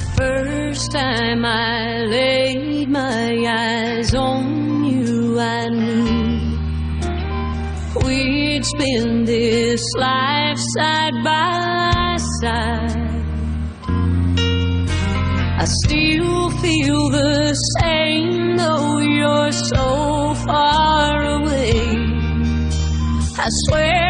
The first time I laid my eyes on you, I knew we'd spend this life side by side. I still feel the same, though you're so far away. I swear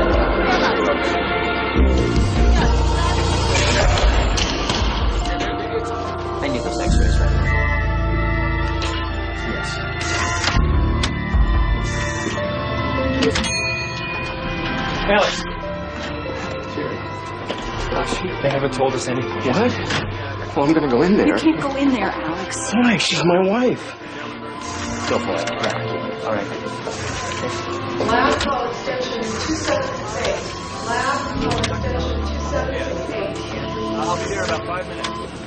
need those x-rays right now. Yes. Alex. They haven't told us anything. What? Well, I'm gonna go in there. You can't go in there, Alex. Why? She's my wife. Go for it. All right. Lab call extension 2768. Lab call extension 2768. I'll be there about five minutes.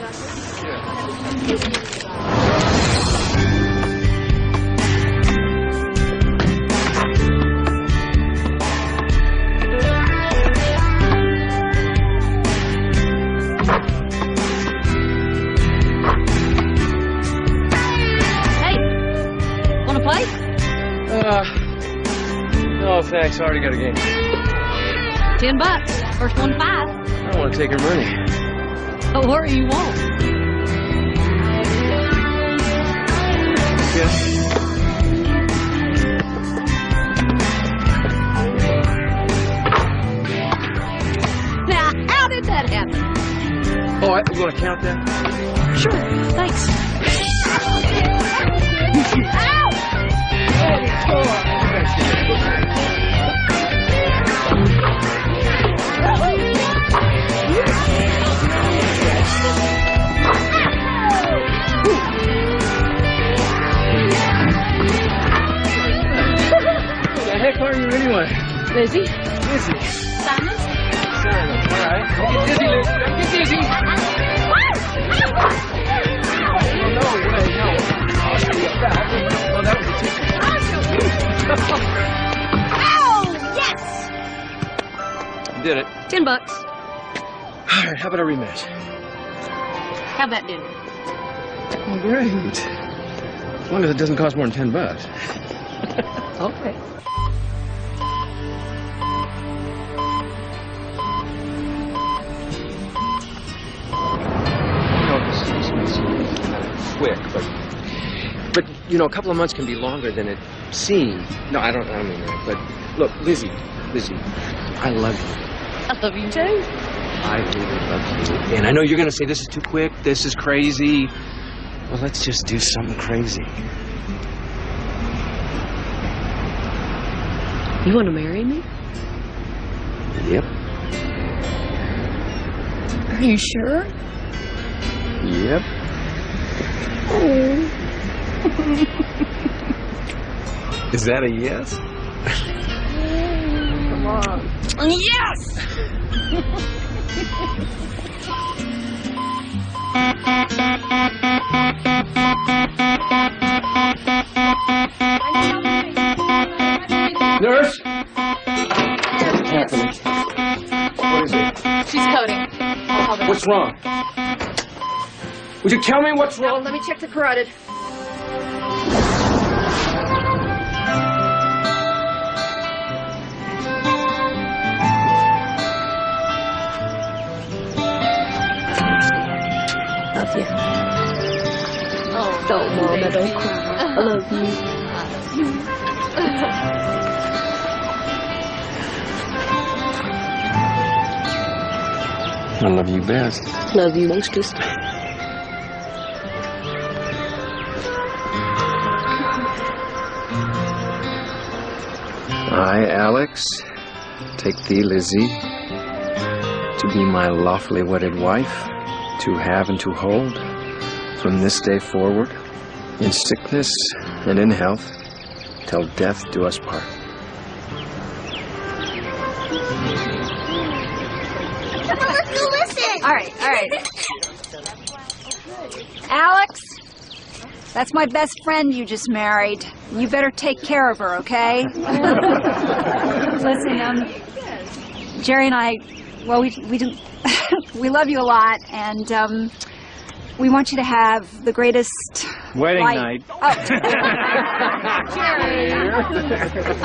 Uh, thanks. I already got a game. Ten bucks. First one five. I don't want to take her money. Don't worry, you won't. Yeah. Now, how did that happen? Oh, I, you want to count that? Sure, thanks. Lizzie? Lizzie. Simon? Simon. All right. Don't get dizzy. Don't get dizzy. Oh, no way, no. I'll show you a foul. Oh, that was a ticket. Oh, yes! You did it. Ten bucks. All right, how about a rematch? Have that dinner. Oh, great. As long as it doesn't cost more than ten bucks. Okay. You know, a couple of months can be longer than it seems. No, I don't. I don't mean that. But look, Lizzie, Lizzie, I love you. I love you too. I really love you. And I know you're gonna say this is too quick. This is crazy. Well, let's just do something crazy. You want to marry me? Yep. Are you sure? Yep. Oh. Is that a yes? Come on. Yes! Nurse. Carefully. What is it? She's coding. I'll call back. What's wrong? Would you tell me what's wrong? let me check the carotid. Mom. I don't cry. I love you. I love you. I love you most Love. I, Alex, take thee, Lizzie, to be my lawfully wedded wife, to have and to hold from this day forward in sickness and in health, till death do us part. All right, all right. Alex, that's my best friend you just married. You better take care of her, okay? Listen, um, Jerry and I, well, we we do, we love you a lot, and um, we want you to have the greatest Wedding life- night. Oh.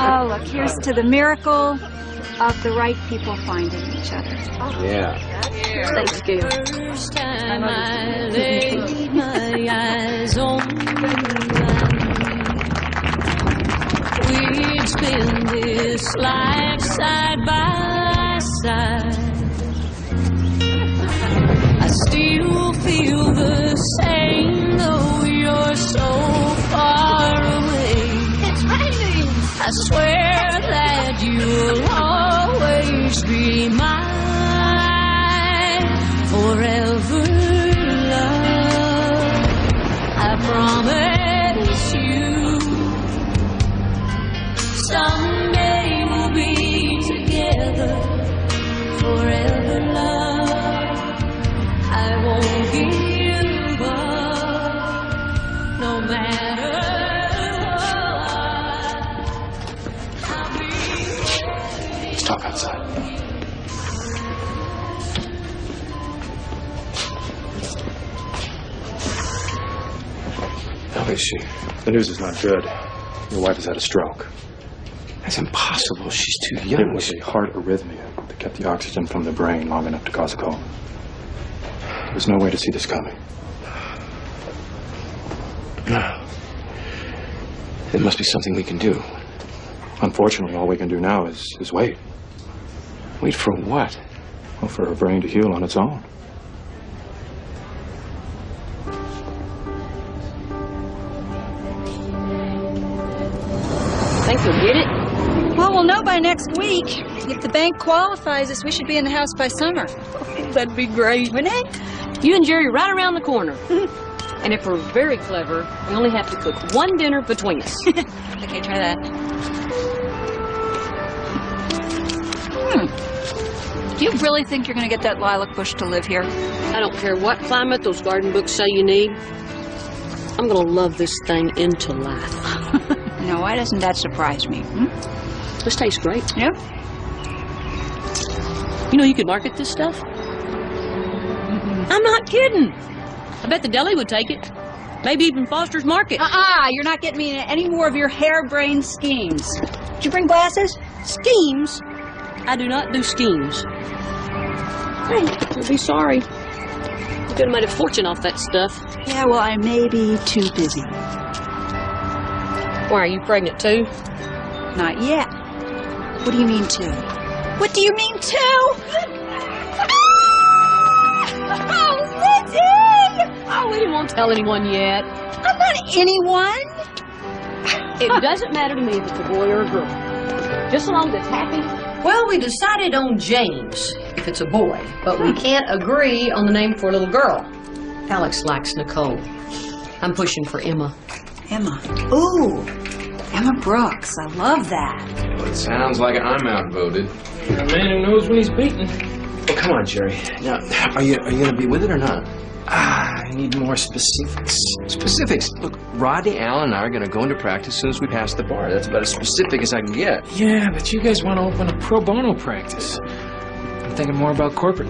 Oh, look, here's to the miracle of the right people finding each other. Yeah. Thank you. First time I laid my eyes on we'd spend this life side by side. Still feel the same, though you're so far away. It's raining. I swear that you'll always be mine is she? The news is not good. Your wife has had a stroke. That's impossible. She's too young. It was a heart arrhythmia that kept the oxygen from the brain long enough to cause a coma. There's no way to see this coming. There must be something we can do. Unfortunately, all we can do now is, is wait. Wait for what? Well, for her brain to heal on its own. Next week. If the bank qualifies us, we should be in the house by summer. That'd be great. Wouldn't it? You and Jerry right around the corner. and if we're very clever, we only have to cook one dinner between us. Okay, try that. Hmm. Do you really think you're going to get that lilac bush to live here? I don't care what climate those garden books say you need. I'm gonna love this thing into life. now, why doesn't that surprise me? Hmm? This tastes great. Yeah? You know you could market this stuff? I'm not kidding. I bet the deli would take it. Maybe even Foster's Market. Uh-uh, you're not getting me in any more of your harebrained schemes. Did you bring glasses? Schemes? I do not do schemes. Hey, you'll be sorry. You could have made a fortune off that stuff. Yeah, well, I may be too busy. Why, are you pregnant too? Not yet. What do you mean two? What do you mean two? Ah! Oh, Lizzie! Oh, we didn't tell anyone yet. I'm not anyone. It doesn't matter to me if it's a boy or a girl. Just as long as it's happy. Well, we decided on James if it's a boy, but we can't agree on the name for a little girl. Alex likes Nicole. I'm pushing for Emma. Emma. Ooh, Emma Brooks. I love that. Well, it sounds like I'm outvoted. A man who knows when he's beaten. Well, come on, Jerry. Now, are you are you gonna be with it or not? Ah, I need more specifics. Specifics. Look, Rodney Allen and I are gonna go into practice as soon as we pass the bar. That's about as specific as I can get. Yeah, but you guys want to open a pro bono practice. I'm thinking more about corporate.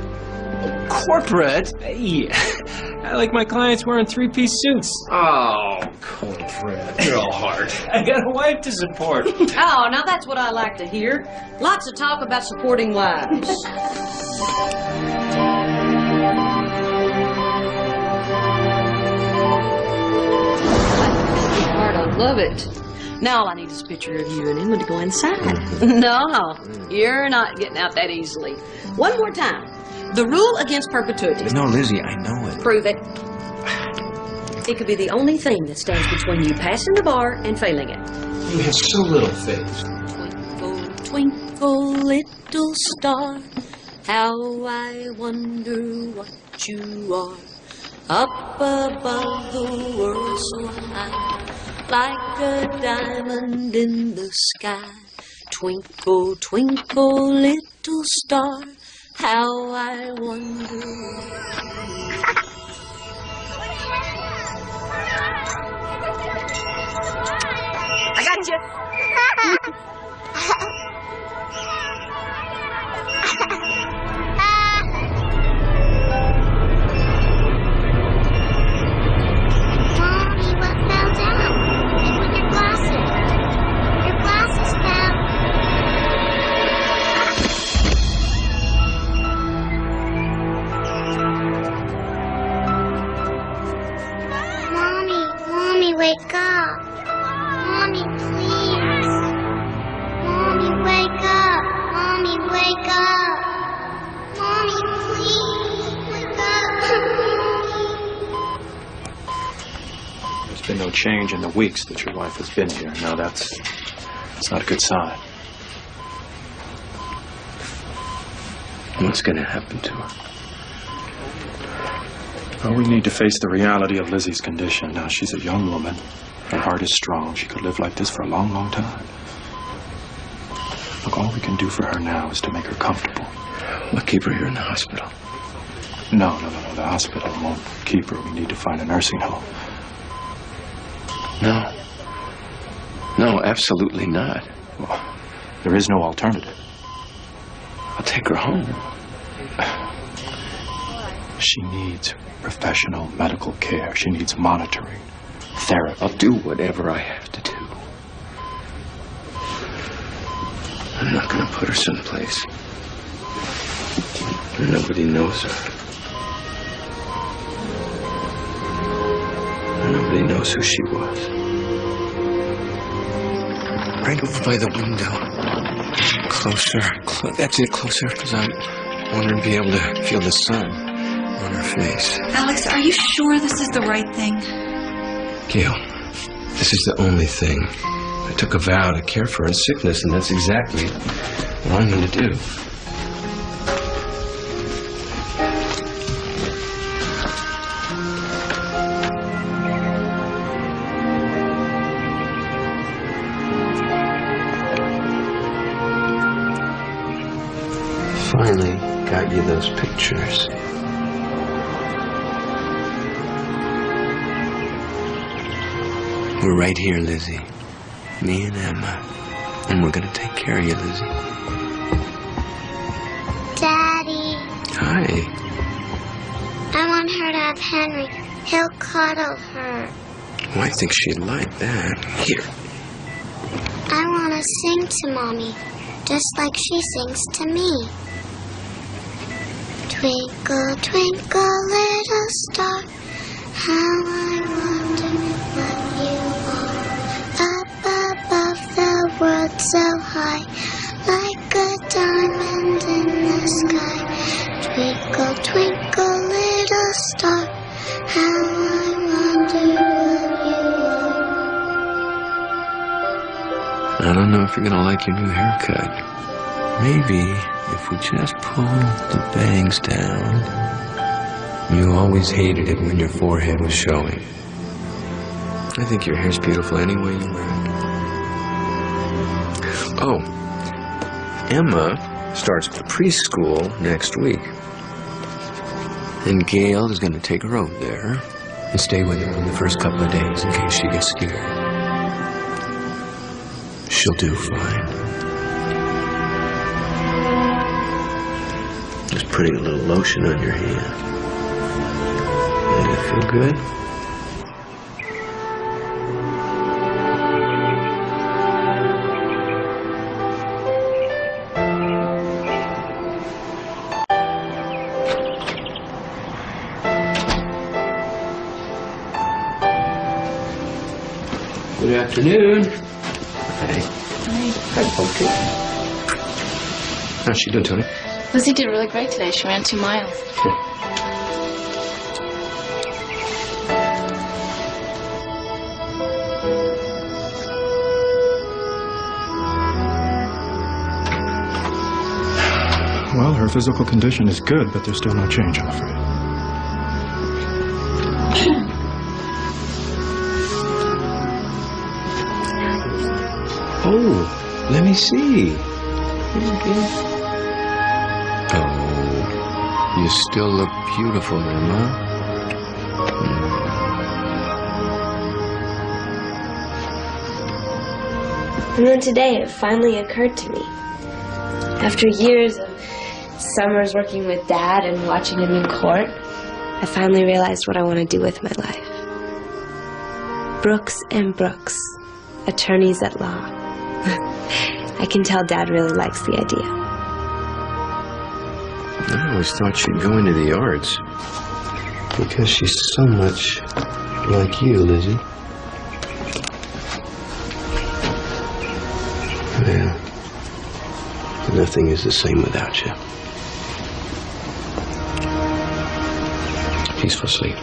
Corporate. Hey, I like my clients wearing three-piece suits. Oh, corporate. You're all hard. I got a wife to support. Oh, now that's what I like to hear. Lots of talk about supporting wives. Part, I love it. Now all I need is a picture of you and Emma to go inside. Mm-hmm. No, you're not getting out that easily. One more time. The rule against perpetuity. No, Lizzie, I know it. Prove it. It could be the only thing that stands between you passing the bar and failing it. You have so little faith. Twinkle, twinkle, little star. How I wonder what you are. Up above the world so high, like a diamond in the sky. Twinkle, twinkle, little star. How I wonder. I got you. change in the weeks that your wife has been here. Now that's that's not a good sign. What's going to happen to her? Well, we need to face the reality of Lizzie's condition. Now she's a young woman. Her heart is strong. She could live like this for a long, long time. Look, all we can do for her now is to make her comfortable. We'll keep her here in the hospital. No, no, no, no. The hospital won't keep her. We need to find a nursing home. No. No, absolutely not. Well, there is no alternative. I'll take her home. She needs professional medical care. She needs monitoring, therapy. I'll do whatever I have to do. I'm not going to put her someplace where nobody knows her. Nobody knows who she was. Right over by the window. Closer. Clo- that's it, closer, because I want her to be able to feel the sun on her face. Alex, are you sure this is the right thing? Gail, this is the only thing. I took a vow to care for her in sickness, and that's exactly what I'm going to do. You those pictures. We're right here, Lizzie. Me and Emma. And we're gonna take care of you, Lizzie. Daddy, Hi. I want her to have Henry. He'll cuddle her. Oh, I think she'd like that. Here. I want to sing to Mommy, just like she sings to me. Twinkle, twinkle, little star, how I wonder what you are. Up above the world so high, like a diamond in the sky. Twinkle, twinkle, little star, how I wonder what you are. I don't know if you're gonna like your new haircut. Maybe if we just pull the bangs down. You always hated it when your forehead was showing. I think your hair's beautiful any way you wear it. Oh, Emma starts preschool next week. And Gail is going to take her over there and stay with her in the first couple of days in case she gets scared. She'll do fine. A little lotion on your hand. It feel good? Good afternoon. Hey. Hi, Pumpkin. How's she doing, Tony? Lizzie did really great today. She ran two miles. Well, her physical condition is good, but there's still no change, I'm afraid. Oh, let me see. Still look beautiful, Emma. And then today it finally occurred to me. After years of summers working with Dad and watching him in court, I finally realized what I want to do with my life. Brooks and Brooks, attorneys at law. I can tell Dad really likes the idea. Always thought she'd go into the arts because she's so much like you, Lizzie. Yeah. Nothing is the same without you. Peaceful sleep.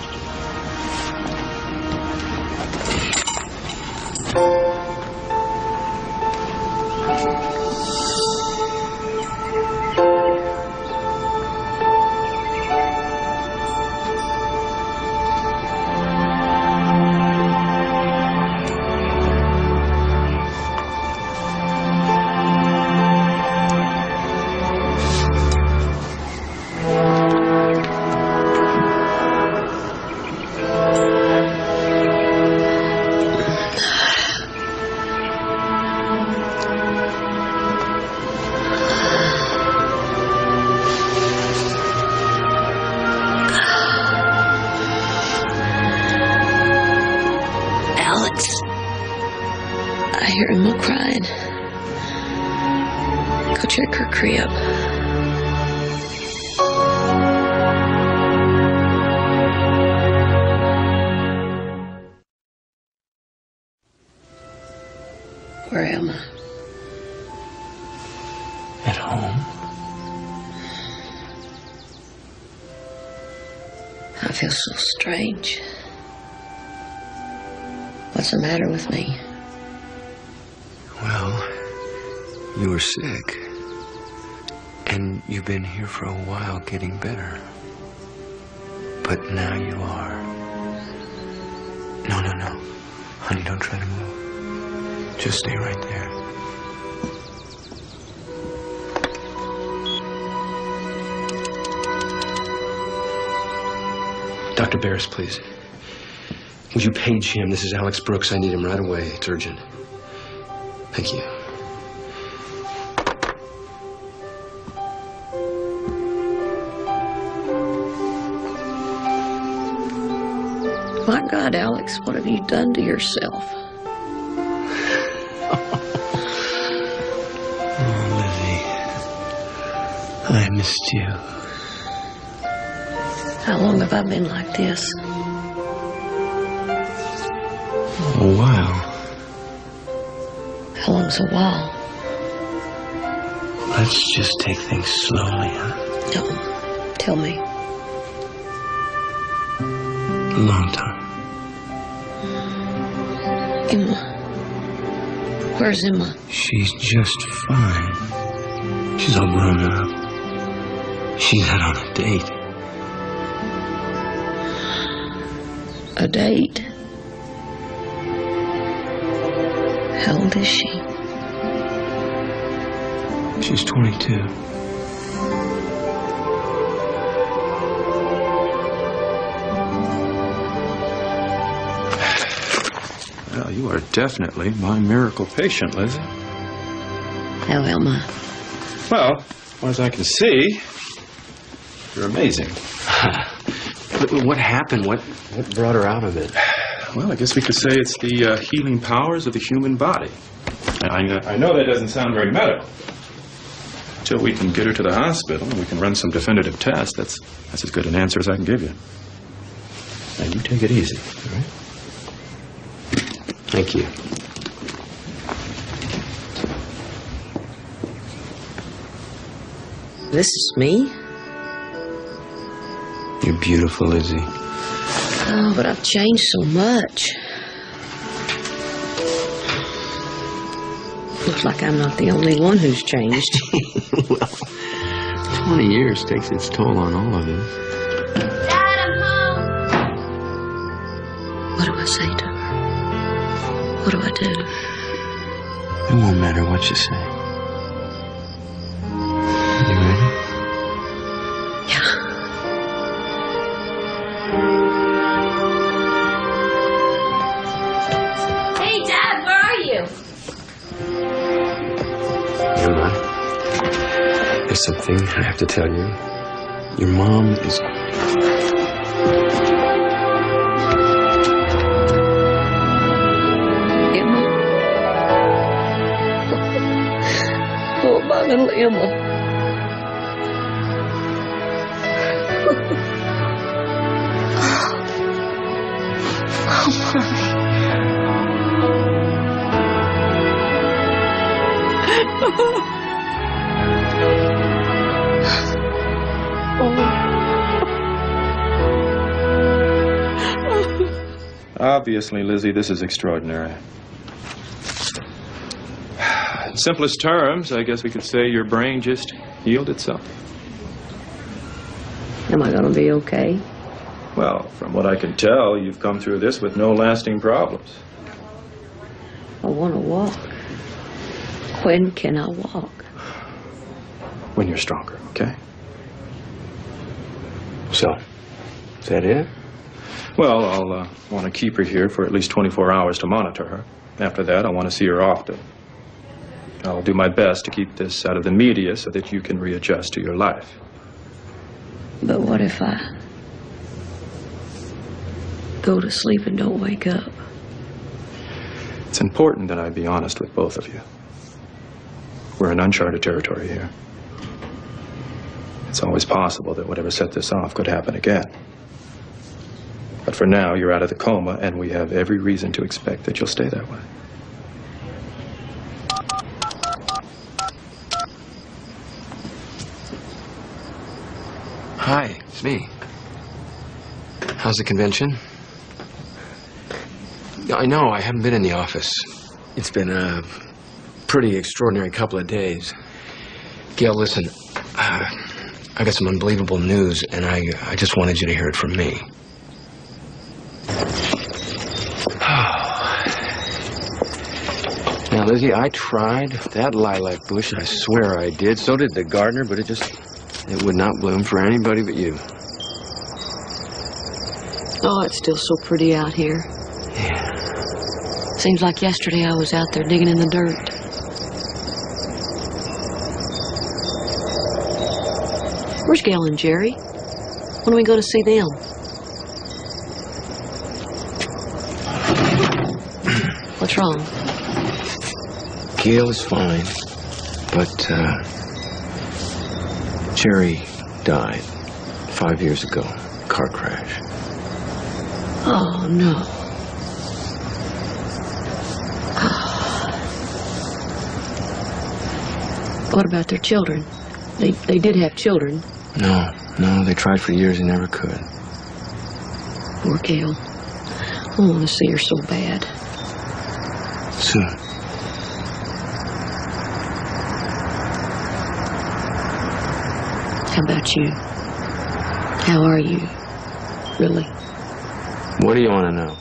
For a while getting better. But now you are. No, no, no. Honey, don't try to move. Just stay right there. Dr. Barris, please. Would you page him? This is Alex Brooks. I need him right away. It's urgent. Thank you. God, Alex, what have you done to yourself? Oh, Lizzie. I missed you. How long have I been like this? A while. How long's a while? Let's just take things slowly, huh? No. Tell me. A long time. Emma. Where's Emma? She's just fine. She's all grown up. She's out on a date. A date? How old is she? She's 22. You are definitely my miracle patient, Lizzie. How am I? Well, as far as I can see, you're amazing. What happened? What what brought her out of it? Well, I guess we could say it's the uh, healing powers of the human body. I, I, I know that doesn't sound very medical. Until we can get her to the hospital and we can run some definitive tests, that's, that's as good an answer as I can give you. Now, you take it easy, all right? Thank you. This is me? You're beautiful, Lizzie. Oh, but I've changed so much. Looks like I'm not the only one who's changed. well, Twenty years takes its toll on all of us. Dad, I'm home. What do I say to her? What do I do? It won't matter what you say. You ready? Yeah. Hey, Dad, where are you? Emma, there's something I have to tell you. Your mom is. Oh, little Emma. Obviously, Lizzie, this is extraordinary. In simplest terms, I guess we could say your brain just healed itself. Am I going to be okay? Well, from what I can tell, you've come through this with no lasting problems. I want to walk. When can I walk? When you're stronger, okay? So, is that it? Well, I'll uh, want to keep her here for at least 24 hours to monitor her. After that, I want to see her often. I'll do my best to keep this out of the media so that you can readjust to your life. But what if I go to sleep and don't wake up? It's important that I be honest with both of you. We're in uncharted territory here. It's always possible that whatever set this off could happen again. But for now, you're out of the coma, and we have every reason to expect that you'll stay that way. Hi, it's me. How's the convention? I know, I haven't been in the office. It's been a pretty extraordinary couple of days. Gail, listen, uh, I got some unbelievable news, and I, I just wanted you to hear it from me. Now, Lizzie, I tried that lilac bush. I swear I did. So did the gardener, but it just it would not bloom for anybody but you. Oh, it's still so pretty out here. Yeah. Seems like yesterday I was out there digging in the dirt. Where's Gail and Jerry? When are we going to see them? What's wrong? Gail is fine, but uh, Jerry died five years ago. Car crash. Oh, no. What about their children? They, they did have children. No, no, they tried for years and never could. Poor Gail. I want to see her so bad. Soon. About you? How are you? Really? What do you want to know?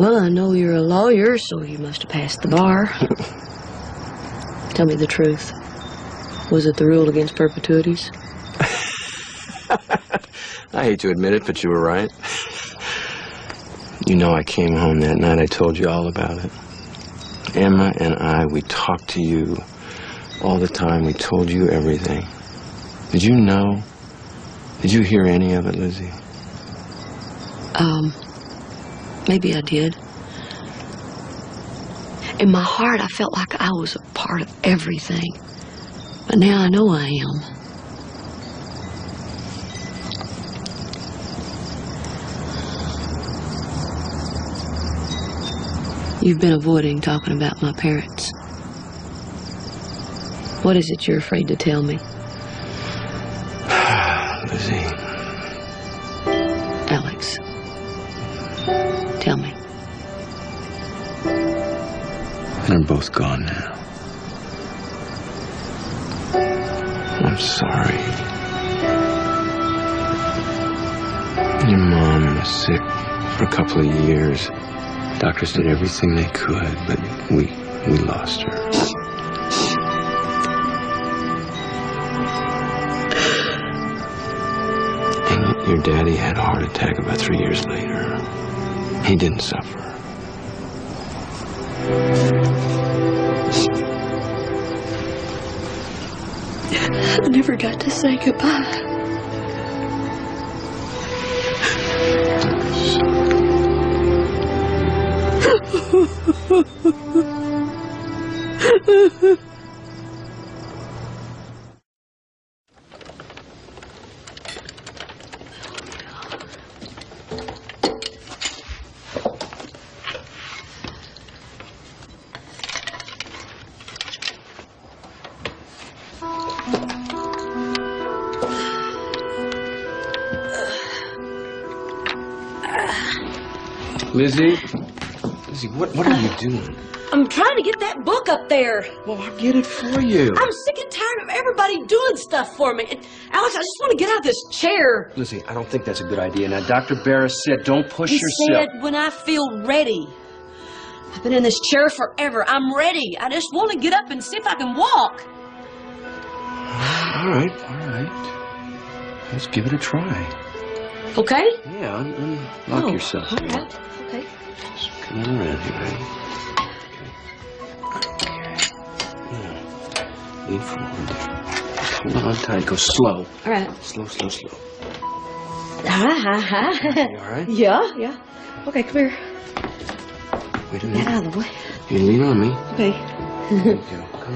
Well, I know you're a lawyer, so you must have passed the bar. Tell me the truth. Was it the rule against perpetuities? I hate to admit it, but you were right. You know, I came home that night. I told you all about it. Emma and I, we talked to you all the time. We told you everything. Did you know? Did you hear any of it, Lizzie? Um, maybe I did. In my heart, I felt like I was a part of everything. But now I know I am. You've been avoiding talking about my parents. What is it you're afraid to tell me? Lizzie. Alex. Tell me. They're both gone now. I'm sorry. Your mom was sick for a couple of years. Doctors did everything they could, but we we lost her. Your daddy had a heart attack about three years later. He didn't suffer. I never got to say goodbye. Lizzie? Lizzie, what, what are you doing? I'm trying to get that book up there. Well, I'll get it for you. I'm sick and tired of everybody doing stuff for me. And Alex, I just want to get out of this chair. Lizzie, I don't think that's a good idea. Now, Dr. Barris said don't push he yourself. said when I feel ready. I've been in this chair forever. I'm ready. I just want to get up and see if I can walk. All right, all right. Let's give it a try. Okay? Yeah, un- unlock Oh, yourself. all right. Okay. Come on around here, right? Okay. Lean forward. Just hold on tight. Go slow. All right. Slow, slow, slow. Hi, hi, hi. You all right? Yeah, yeah. Okay, come here. Wait a Get out of the way. You lean on me. Okay. There you go. Come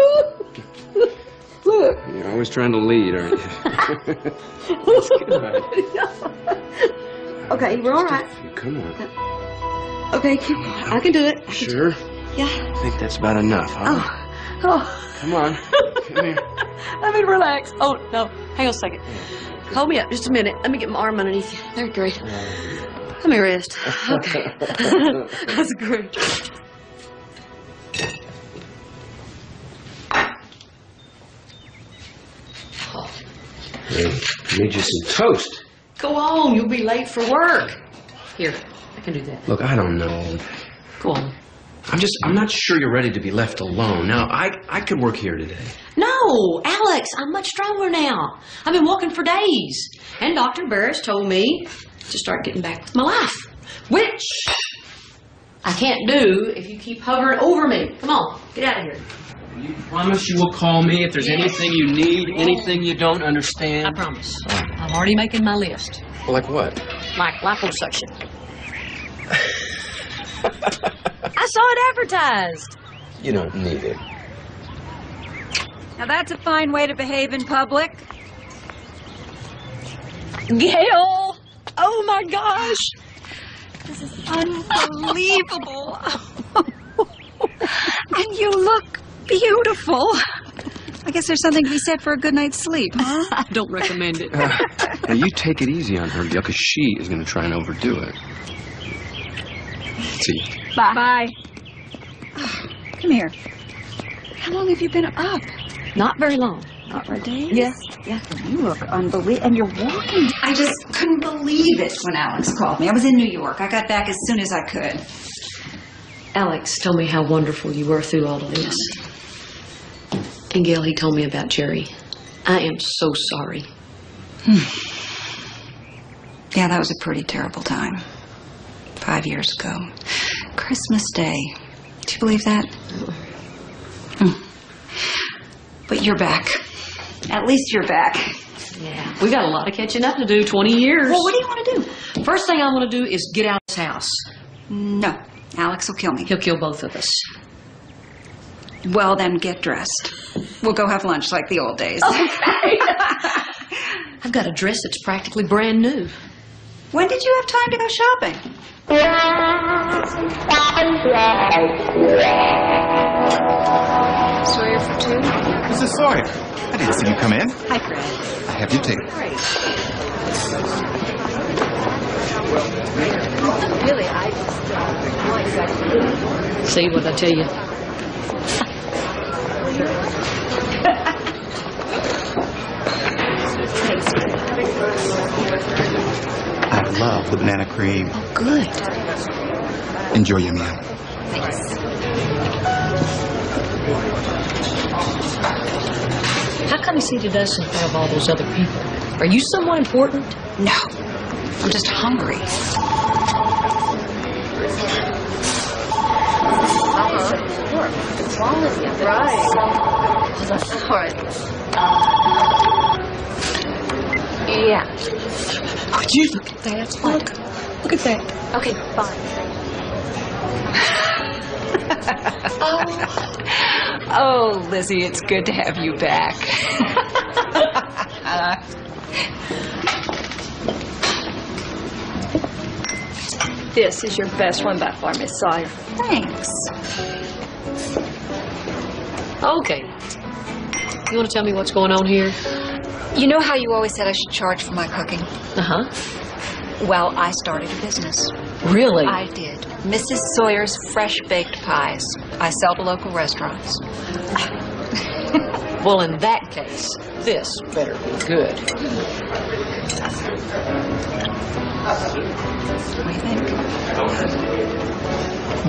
on. Look. You're always trying to lead, aren't you? That's good. Okay, we're all right. Come on. Uh, okay, keep. I can do it. I can- Sure? Yeah. I think that's about enough, huh? Oh. Oh. Come on. Come here. Let me relax. Oh no. Hang on a second. Hold me up just a minute. Let me get my arm underneath you. There, great. Let me rest. Okay. That's great. Hey, made you some toast. Go on. You'll be late for work. Here, I can do that. Look, I don't know. Go on. I'm just, I'm not sure you're ready to be left alone. Now, I, I could work here today. No, Alex, I'm much stronger now. I've been walking for days. And Dr. Barris told me to start getting back with my life, which I can't do if you keep hovering over me. Come on, get out of here. You promise you will call me if there's anything you need, anything you don't understand? I promise. I'm already making my list. Well, like what? Like liposuction. I saw it advertised. You don't need it. Now that's a fine way to behave in public. Gail! Oh my gosh! This is unbelievable. and you look beautiful. I guess there's something to be said for a good night's sleep, huh? I don't recommend it. Uh, now, you take it easy on her, Gail, because she is going to try and overdo it. See, Bye. Bye. Come here. How long have you been up? Not very long. Couple of days? Yes. Yeah. You look unbelievable. And you're walking. I just couldn't believe it when Alex called me. I was in New York. I got back as soon as I could. Alex tell me how wonderful you were through all of this. And Gail, he told me about Jerry. I am so sorry. Yeah, that was a pretty terrible time. Five years ago. Christmas Day. Do you believe that? Hmm. But you're back. At least you're back. Yeah. We got a lot of catching up to do. 20 years. Well, what do you want to do? First thing I want to do is get out of this house. No. Alex will kill me. He'll kill both of us. Well, then get dressed. We'll go have lunch like the old days. Okay. I've got a dress that's practically brand new. When did you have time to go shopping? Sawyer for two? Mrs. Sawyer, I didn't see you come in. Hi, Fred. I have your ticket. Really, I just uh, See what I tell you? I love the banana cream. Oh, good. Enjoy your meal. Thanks. How come you seated us in front of all those other people? Are you someone important? No. I'm just hungry. Uh-huh. Wrong with you? Right. All right. Yeah. Would you look at that? Look. Look at that. Okay, fine. oh. oh, Lizzie, it's good to have you back. This is your best one by far, Miss Sawyer. Thanks. Okay. You want to tell me what's going on here? You know how you always said I should charge for my cooking? Uh huh. Well, I started a business. Really? I did. Mrs. Sawyer's Fresh Baked Pies. I sell to local restaurants. Well, in that case, this better be good. What do you think?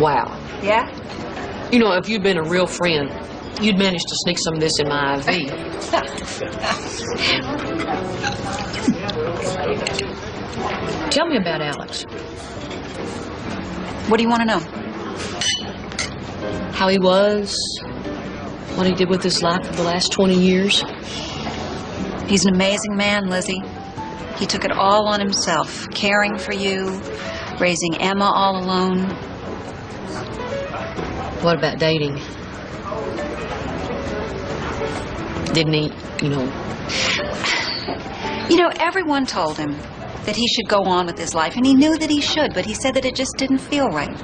Wow. Yeah? You know, if you'd been a real friend, you'd managed to sneak some of this in my IV. Tell me about Alex. What do you want to know? How he was, what he did with his life for the last 20 years. He's an amazing man, Lizzie. He took it all on himself, caring for you, raising Emma all alone. What about dating? Didn't he, you know, You know, everyone told him that he should go on with his life, and he knew that he should, but he said that it just didn't feel right.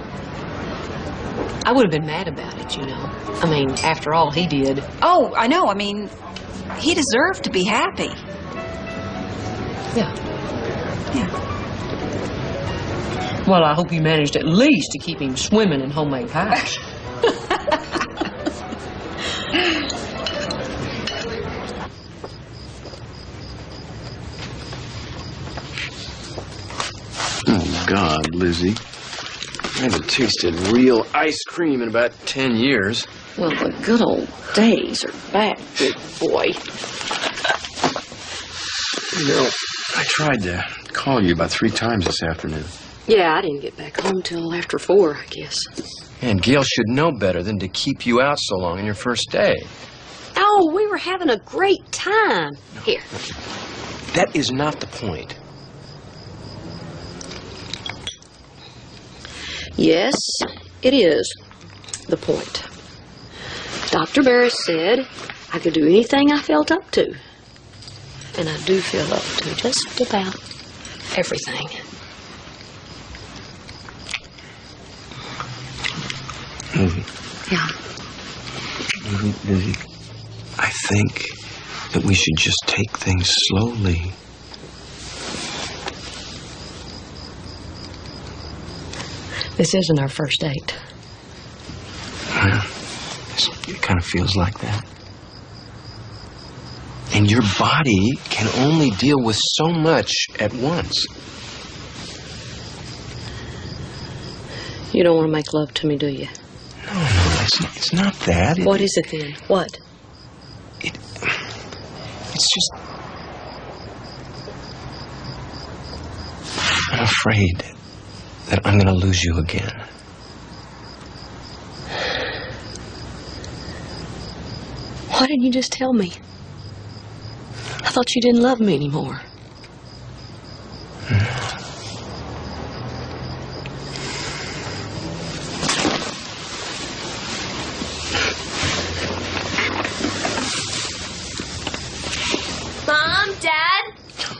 I would have been mad about it, you know. I mean, after all he did. Oh, I know. I mean, he deserved to be happy. Yeah. Yeah. Well, I hope you managed at least to keep him swimming in homemade pies. Oh, God, Lizzie. I haven't tasted real ice cream in about ten years. well, the good old days are back, big boy. You know, I tried to call you about three times this afternoon. Yeah, I didn't get back home till after four, I guess. And Gail should know better than to keep you out so long on your first day. Oh, we were having a great time. Here. That is not the point. Yes, it is the point. Dr. Barris said I could do anything I felt up to. And I do feel up to just about everything. Lizzie, Yeah. Lizzie, Lizzie, I think that we should just take things slowly. This isn't our first date. Well, it kind of feels like that. And your body can only deal with so much at once. You don't want to make love to me, do you? No, no, it's not, it's not that. It- What is it then? What? It, It's just. I'm afraid that I'm going to lose you again. Why didn't you just tell me? I thought you didn't love me anymore. Mom, Dad,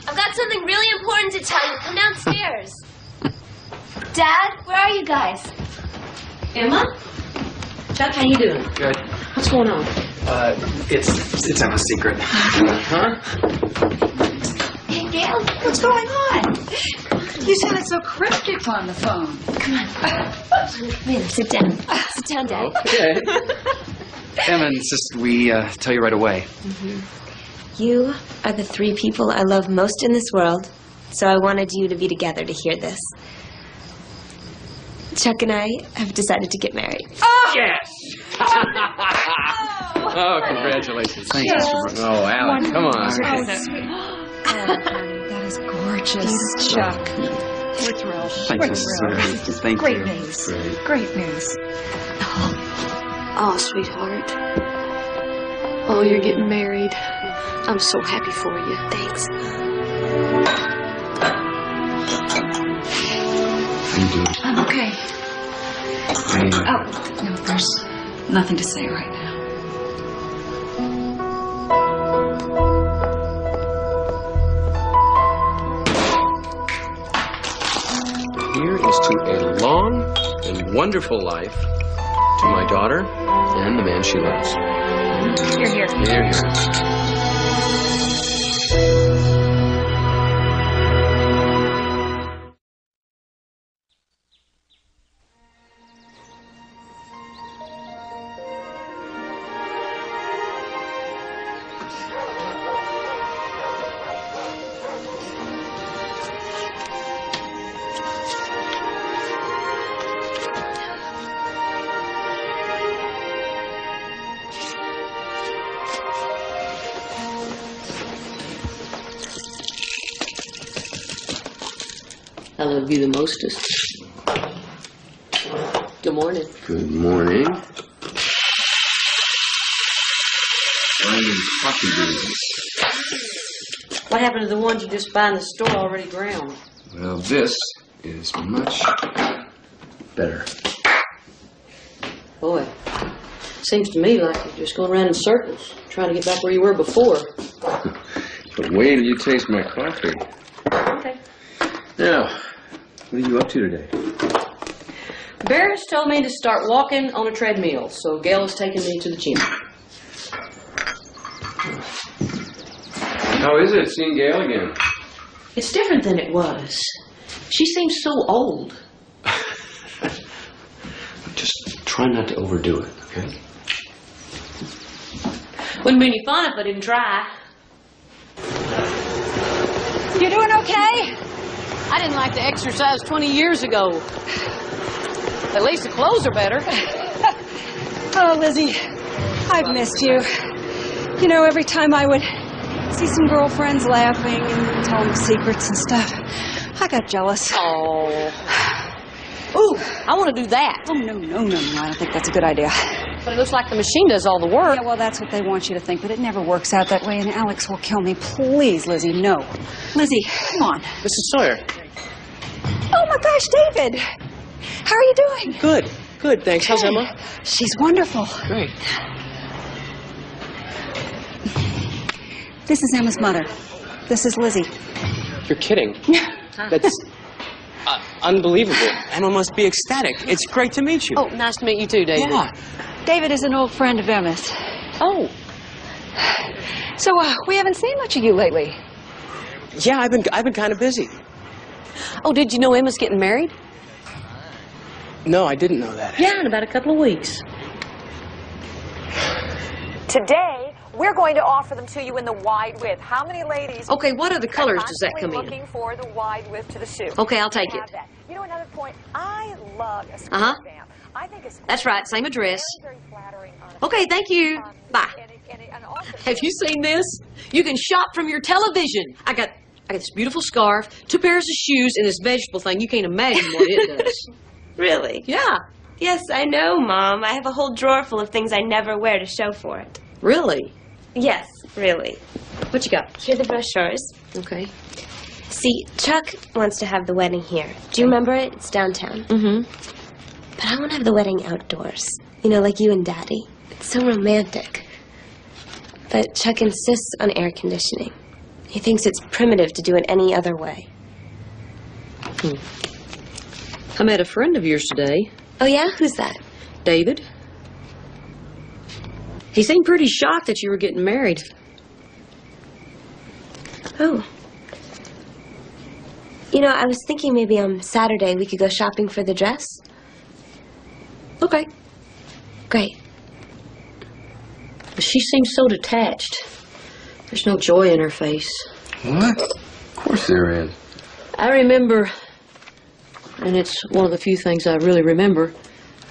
I've got something really important to tell you. Come downstairs. Dad, where are you guys? Emma? Chuck, how you doing? Good. What's going on? Uh, it's it's Emma's secret. Huh? Hey, Gail, what's going on? You sounded so cryptic on the phone. Come on. Come in, sit down. Sit down, Dad. Okay. Emma insisted we uh, tell you right away. Mm -hmm. You are the three people I love most in this world, so I wanted you to be together to hear this. Chuck and I have decided to get married. Oh! Yes! Oh, congratulations. Thank you, Mr. Brooks. Oh, Alex, come on. That is gorgeous, Chuck. We're thrilled. Thank We're you, thrilled. sir. Thank Great you. news. Great. Great news. Oh, sweetheart. Oh, you're getting married. I'm so happy for you. Thanks. How you doing? I'm okay. I, uh, Oh, no, there's nothing to say right now. Here is to a long and wonderful life to my daughter and the man she loves. Here, here. Here, here. You the mostest. Good morning. Good morning. I'm hockey beans. What happened to the ones you just buy in the store already ground? Well, this is much better. Boy, seems to me like you're just going around in circles, trying to get back where you were before. But wait till you taste my coffee. Okay. Now, what are you up to today? Barris told me to start walking on a treadmill, so Gail is taking me to the gym. How is it seeing Gail again? It's different than it was. She seems so old. Just try not to overdo it, okay? Wouldn't be any fun if I didn't try. You doing okay? I didn't like to exercise 20 years ago. At least the clothes are better. Oh, Lizzie, I've missed you. You know, every time I would see some girlfriends laughing and telling secrets and stuff, I got jealous. Oh. Ooh, I want to do that. Oh, no, no, no, no. I don't think that's a good idea. But it looks like the machine does all the work. Yeah, well, that's what they want you to think, but it never works out that way, and Alex will kill me. Please, Lizzie, no. Lizzie, come on. Mrs. Sawyer. Oh, my gosh, David. How are you doing? Good. Good, thanks. How's Emma? She's wonderful. Great. This is Emma's mother. This is Lizzie. You're kidding. That's uh, unbelievable. Emma must be ecstatic. It's great to meet you. Oh, nice to meet you too, David. Yeah. David is an old friend of Emma's. Oh. So, uh, we haven't seen much of you lately. Yeah, I've been I've been kind of busy. Oh, did you know Emma's getting married? No, I didn't know that. Yeah, in about a couple of weeks. Today, we're going to offer them to you in the wide width. How many ladies? Okay, what other colors does that come in? Looking for the wide width to the shoe. Okay, I'll take it. that. You know another point? I love a skirt Uh-huh. stamp. I think it's That's right, same address. very flattering Okay, thank you. Bye. Have you seen this? You can shop from your television. I got I got this beautiful scarf, two pairs of shoes, and this vegetable thing. You can't imagine what it does. Really? Yeah. Yes, I know, Mom. I have a whole drawer full of things I never wear to show for it. Really? Yes, really. What you got? Here are the brochures. Okay. See, Chuck wants to have the wedding here. Do you remember it? It's downtown. Mm-hmm. But I want to have the wedding outdoors. You know, like you and Daddy. It's so romantic. But Chuck insists on air conditioning. He thinks it's primitive to do it any other way. Hmm. I met a friend of yours today, Oh, yeah? Who's that? David. He seemed pretty shocked that you were getting married. Oh. You know, I was thinking maybe on Saturday we could go shopping for the dress. Okay. Great. But she seems so detached. There's no joy in her face. What? Of course there is. I remember, and it's one of the few things I really remember,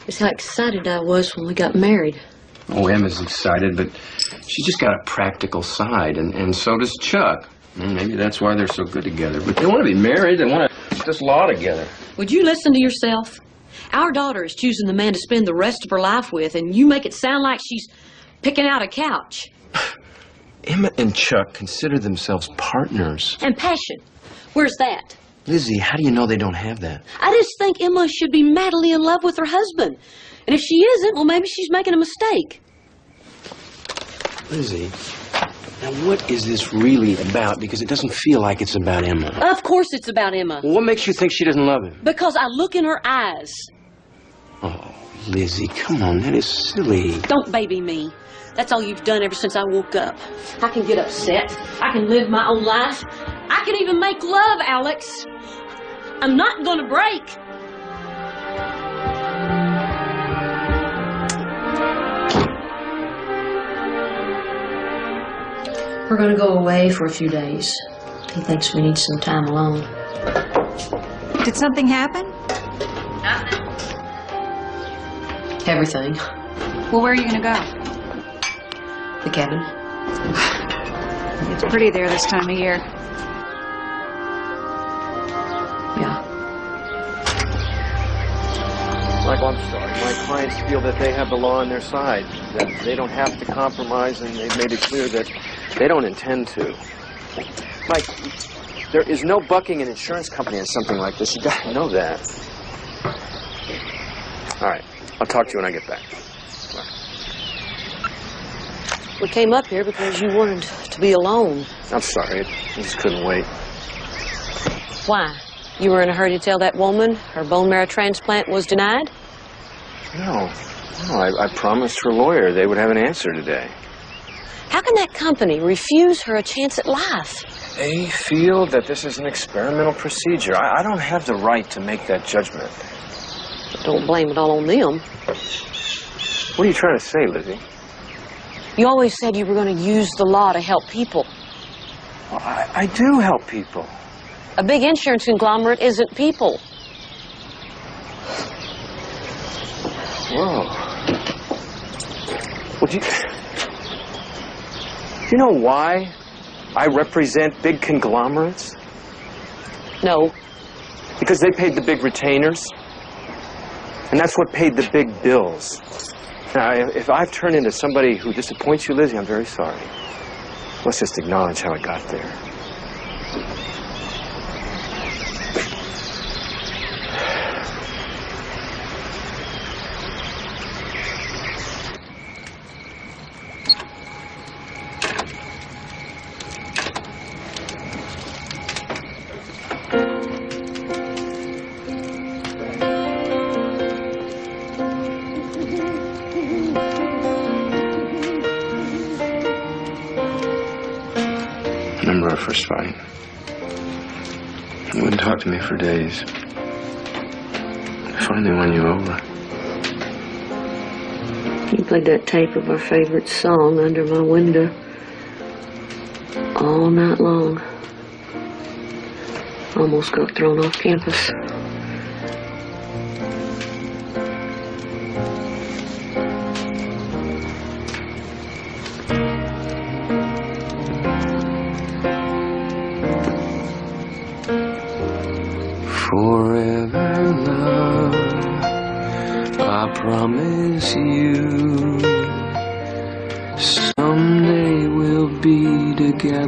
is how excited I was when we got married. Oh, Emma's excited, but she's just got a practical side, and, and so does Chuck. And maybe that's why they're so good together. But they want to be married. They want to put this law together. Would you listen to yourself? Our daughter is choosing the man to spend the rest of her life with, and you make it sound like she's picking out a couch. Emma and Chuck consider themselves partners. And passion. Where's that? Lizzie, how do you know they don't have that? I just think Emma should be madly in love with her husband. And if she isn't, well, maybe she's making a mistake. Lizzie, now what is this really about? Because it doesn't feel like it's about Emma. Of course it's about Emma. Well, what makes you think she doesn't love him? Because I look in her eyes. Oh, Lizzie, come on, that is silly. Don't baby me. That's all you've done ever since I woke up. I can get upset. I can live my own life. I can even make love, Alex. I'm not gonna break. We're gonna go away for a few days. He thinks we need some time alone. Did something happen? Everything. Well, where are you going to go? The cabin. It's pretty there this time of year. Yeah. Michael, I'm sorry. My clients feel that they have the law on their side, that they don't have to compromise, and they've made it clear that they don't intend to. Mike, there is no bucking an insurance company on something like this. You gotta know that. All right. I'll talk to you when I get back. We came up here because you wanted to be alone. I'm sorry. I just couldn't wait. Why? You were in a hurry to tell that woman her bone marrow transplant was denied? No. No, I, I promised her lawyer they would have an answer today. How can that company refuse her a chance at life? They feel that this is an experimental procedure. I, I don't have the right to make that judgment. Don't blame it all on them. What are you trying to say, Lizzie? You always said you were going to use the law to help people. Well, I, I do help people. A big insurance conglomerate isn't people. Whoa. Well, do you, do you know why I represent big conglomerates? No. Because they paid the big retainers. And that's what paid the big bills. Now, if I've turned into somebody who disappoints you, Lizzie, I'm very sorry. Let's just acknowledge how I got there. Days. Finally won you over. You played that tape of our favorite song under my window all night long. Almost got thrown off campus.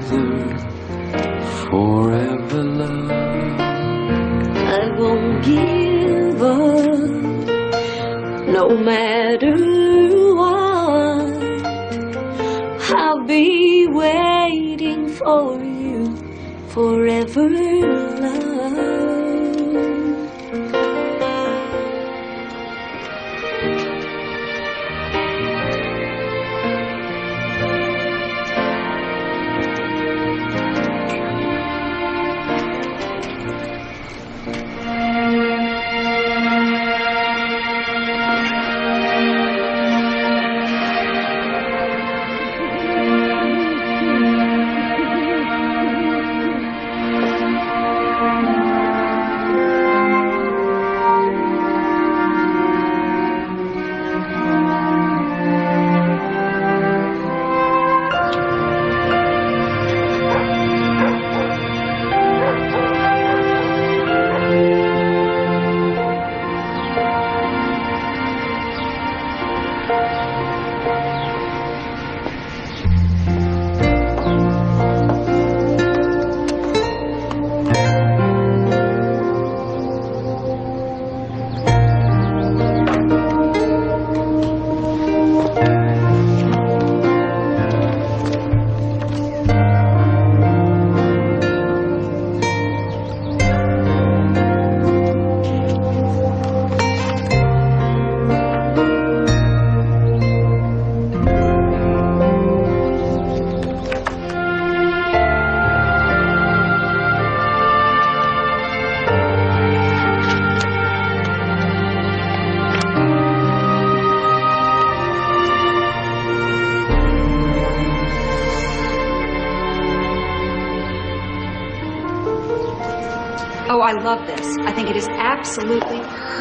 Together.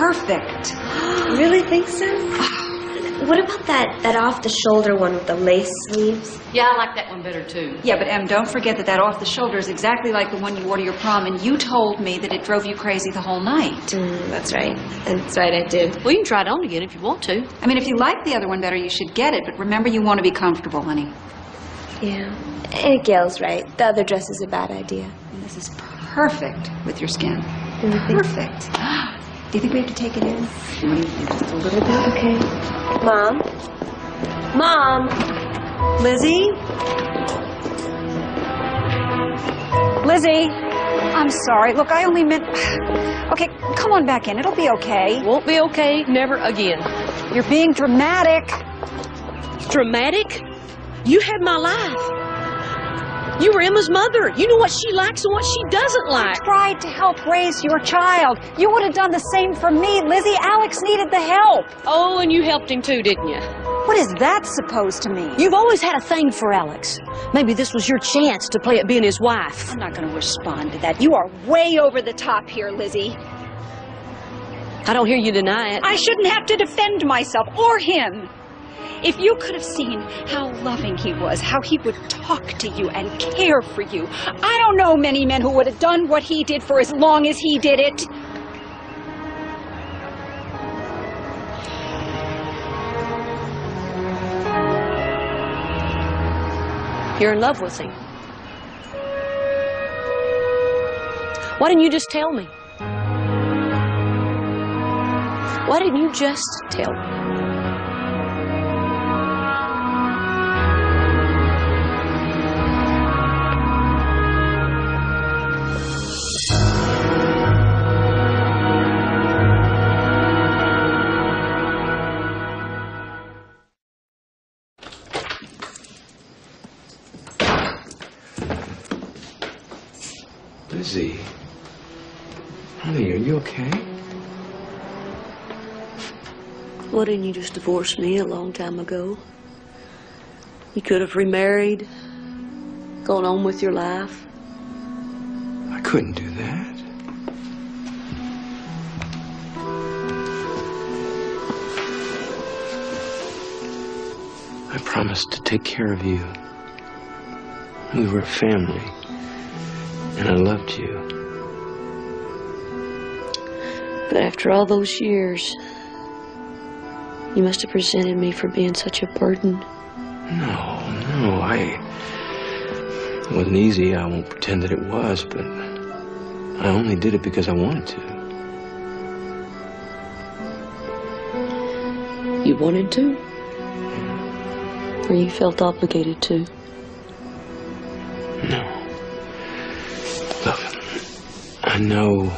Perfect. really think so? What about that, that off the shoulder one with the lace sleeves? Yeah, I like that one better too. Yeah, but Em, don't forget that that off the shoulder is exactly like the one you wore to your prom, and you told me that it drove you crazy the whole night. Mm, that's right. That's right, I did. Well, you can try it on again if you want to. I mean, if you like the other one better, you should get it, but remember you want to be comfortable, honey. Yeah. And Gail's right. The other dress is a bad idea. And this is perfect with your skin. Mm-hmm. Perfect. Do you think we have to take it in? You want to do just a little bit? Okay. Mom? Mom? Lizzie? Lizzie? I'm sorry. Look, I only meant. Okay, come on back in. It'll be okay. Won't be okay, never again. You're being dramatic. Dramatic? You had my life. You were Emma's mother. You know what she likes and what she doesn't like. I tried to help raise your child. You would have done the same for me, Lizzie. Alex needed the help. Oh, and you helped him too, didn't you? What is that supposed to mean? You've always had a thing for Alex. Maybe this was your chance to play at being his wife. I'm not going to respond to that. You are way over the top here, Lizzie. I don't hear you deny it. I shouldn't have to defend myself or him. If you could have seen how loving he was, how he would talk to you and care for you, I don't know many men who would have done what he did for as long as he did it. You're in love with him. Why didn't you just tell me? Why didn't you just tell me? Okay? Why didn't you just divorce me a long time ago? You could have remarried, gone on with your life. I couldn't do that. I promised to take care of you. We were a family, and I loved you. But after all those years, you must have resented me for being such a burden. No, no, I. It wasn't easy. I won't pretend that it was, but I only did it because I wanted to. You wanted to? Or you felt obligated to? No. Look, I know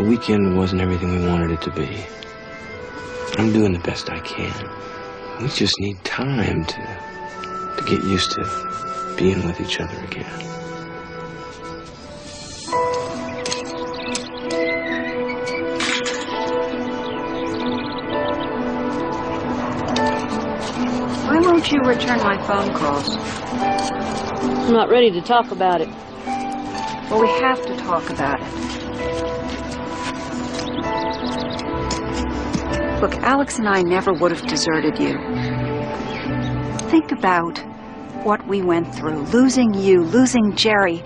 the weekend wasn't everything we wanted it to be. I'm doing the best I can. We just need time to to get used to being with each other again. Why won't you return my phone calls? I'm not ready to talk about it. Well, we have to talk about Look, Alex and I never would have deserted you. Think about what we went through losing you, losing Jerry.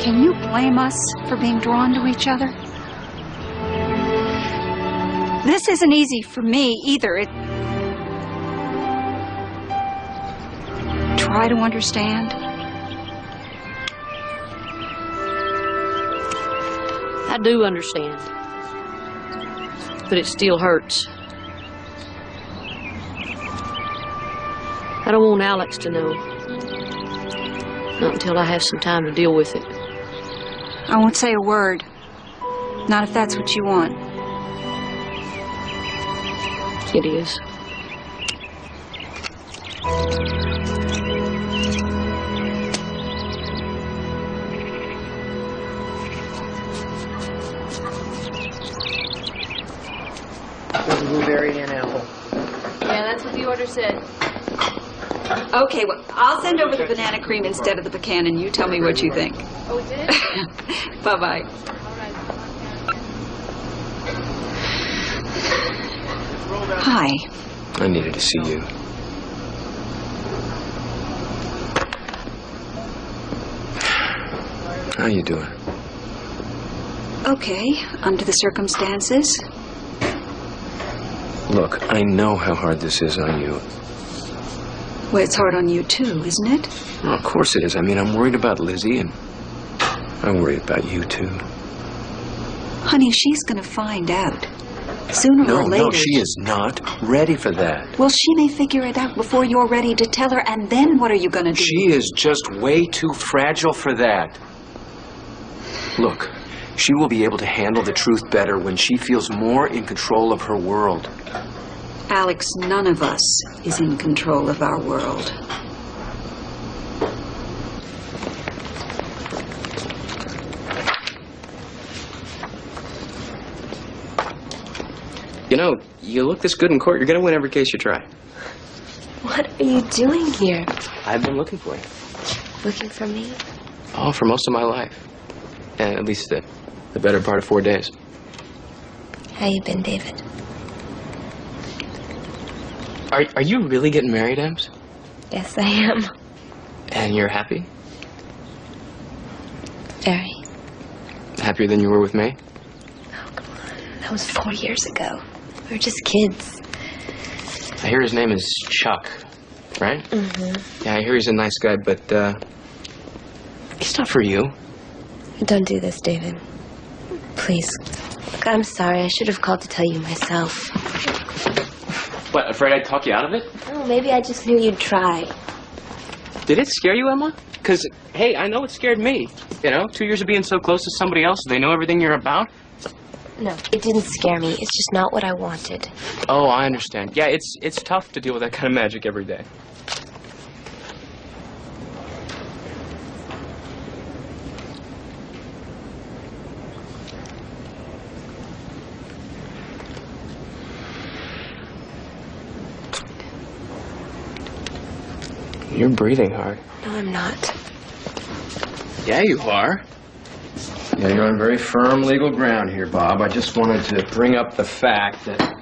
Can you blame us for being drawn to each other? This isn't easy for me either. It... Try to understand. I do understand. But it still hurts. I don't want Alex to know. Not until I have some time to deal with it. I won't say a word. Not if that's what you want. It is. Okay, well, I'll send over the banana cream instead of the pecan, and you tell me what you think. Oh, did? Bye-bye. Hi. I needed to see you. How you doing? Okay, under the circumstances. Look, I know how hard this is on you. Well, it's hard on you too, isn't it? Well, of course it is. I mean, I'm worried about Lizzie, and I'm worried about you too. Honey, she's gonna find out. Sooner No, or later. no, she is not ready for that. Well, she may figure it out before you're ready to tell her, and then what are you gonna do? She is just way too fragile for that. Look, she will be able to handle the truth better when she feels more in control of her world. Alex, none of us is in control of our world. You know, you look this good in court, you're gonna win every case you try. What are you doing here? I've been looking for you. Looking for me? Oh, for most of my life. And at least the, the better part of four days. How you been, David? Are, are you really getting married, Ems? Yes, I am. And you're happy? Very. Happier than you were with me? Oh, come on. That was four years ago. We were just kids. I hear his name is Chuck, right? Mm-hmm. Yeah, I hear he's a nice guy, but, uh, he's not for you. Don't do this, David. Please. Look, I'm sorry. I should have called to tell you myself. What, afraid I'd talk you out of it? Oh, maybe I just knew you'd try. Did it scare you, Emma? Because, hey, I know it scared me. You know, two years of being so close to somebody else, they know everything you're about. No, it didn't scare me. It's just not what I wanted. Oh, I understand. Yeah, it's it's tough to deal with that kind of magic every day. You're breathing hard. No, I'm not. Yeah, you are. Yeah, you're on very firm legal ground here, Bob. I just wanted to bring up the fact that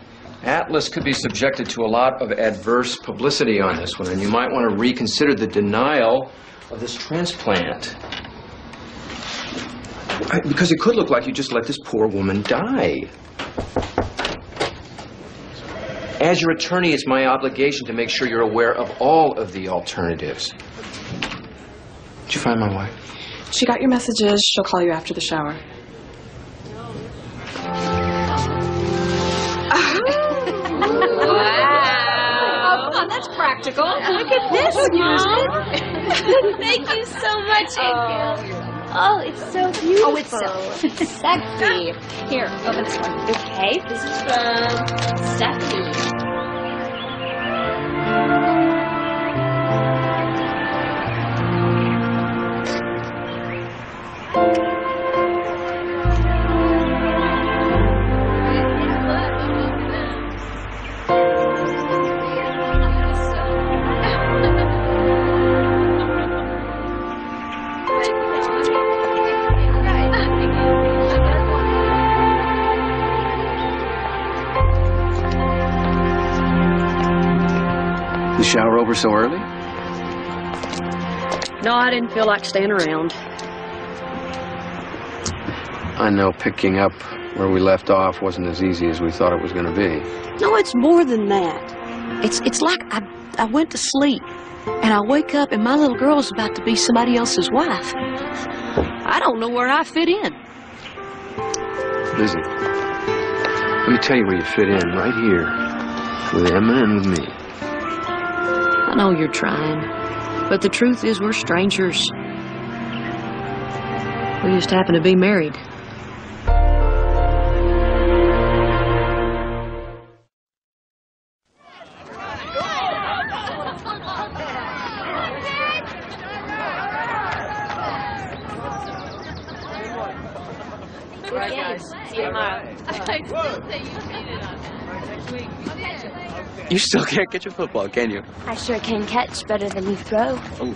Atlas could be subjected to a lot of adverse publicity on this one, and you might want to reconsider the denial of this transplant. I- Because it could look like you just let this poor woman die. As your attorney, it's my obligation to make sure you're aware of all of the alternatives. Did you find my wife? She got your messages. She'll call you after the shower. Oh, come on, that's practical. Look at this, Mom. Thank you so much, April. Oh, it's so beautiful. Oh, it's so sexy. Here, open this one. Okay, this is from Stephanie. Over so early? No, I didn't feel like staying around. I know picking up where we left off wasn't as easy as we thought it was going to be. No, it's more than that. It's it's like I I went to sleep and I wake up and my little girl's about to be somebody else's wife. I don't know where I fit in. Lizzie, let me tell you where you fit in, right here, with Emma and with me. Know you're trying, but the truth is we're strangers. We just happen to be married. You still can't catch a football, can you? I sure can catch better than you throw. Oh.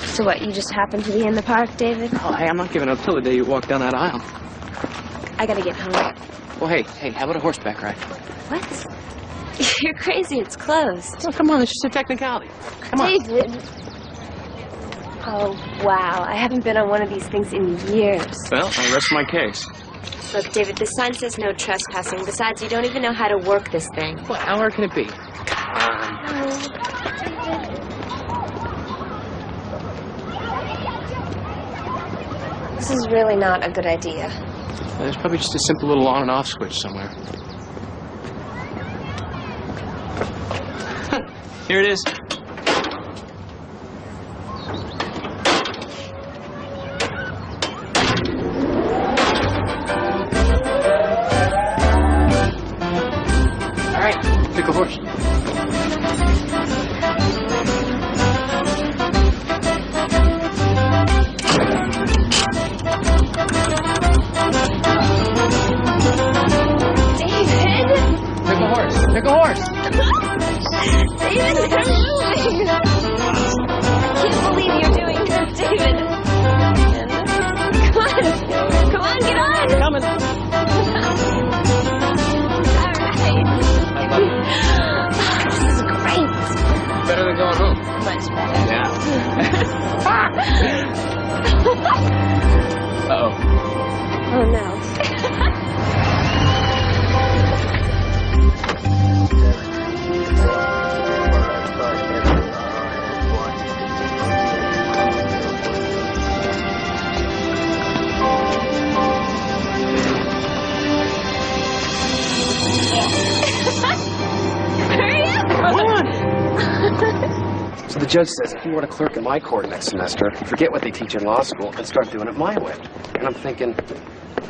So what, you just happened to be in the park, David? Oh, hey, I'm not giving up till the day you walk down that aisle. I gotta get home. Well, hey, hey, how about a horseback ride? What? You're crazy. It's closed. Oh, come on. It's just a technicality. Come on. David. Oh, wow. I haven't been on one of these things in years. Well, I rest my case. Look, David, the sign says no trespassing. Besides, you don't even know how to work this thing. What? hour can it be? Um, this is really not a good idea. There's probably just a simple little on and off switch somewhere. Here it is. Horse. Pick a horse. David, they're moving! I can't believe you're doing this, David. Come on. Come on, get on. Coming. All right. This is great. Better than going home. Much better. Yeah. Uh-oh. Oh, no. So the judge says if you want to clerk in my court next semester, forget what they teach in law school and start doing it my way. And I'm thinking,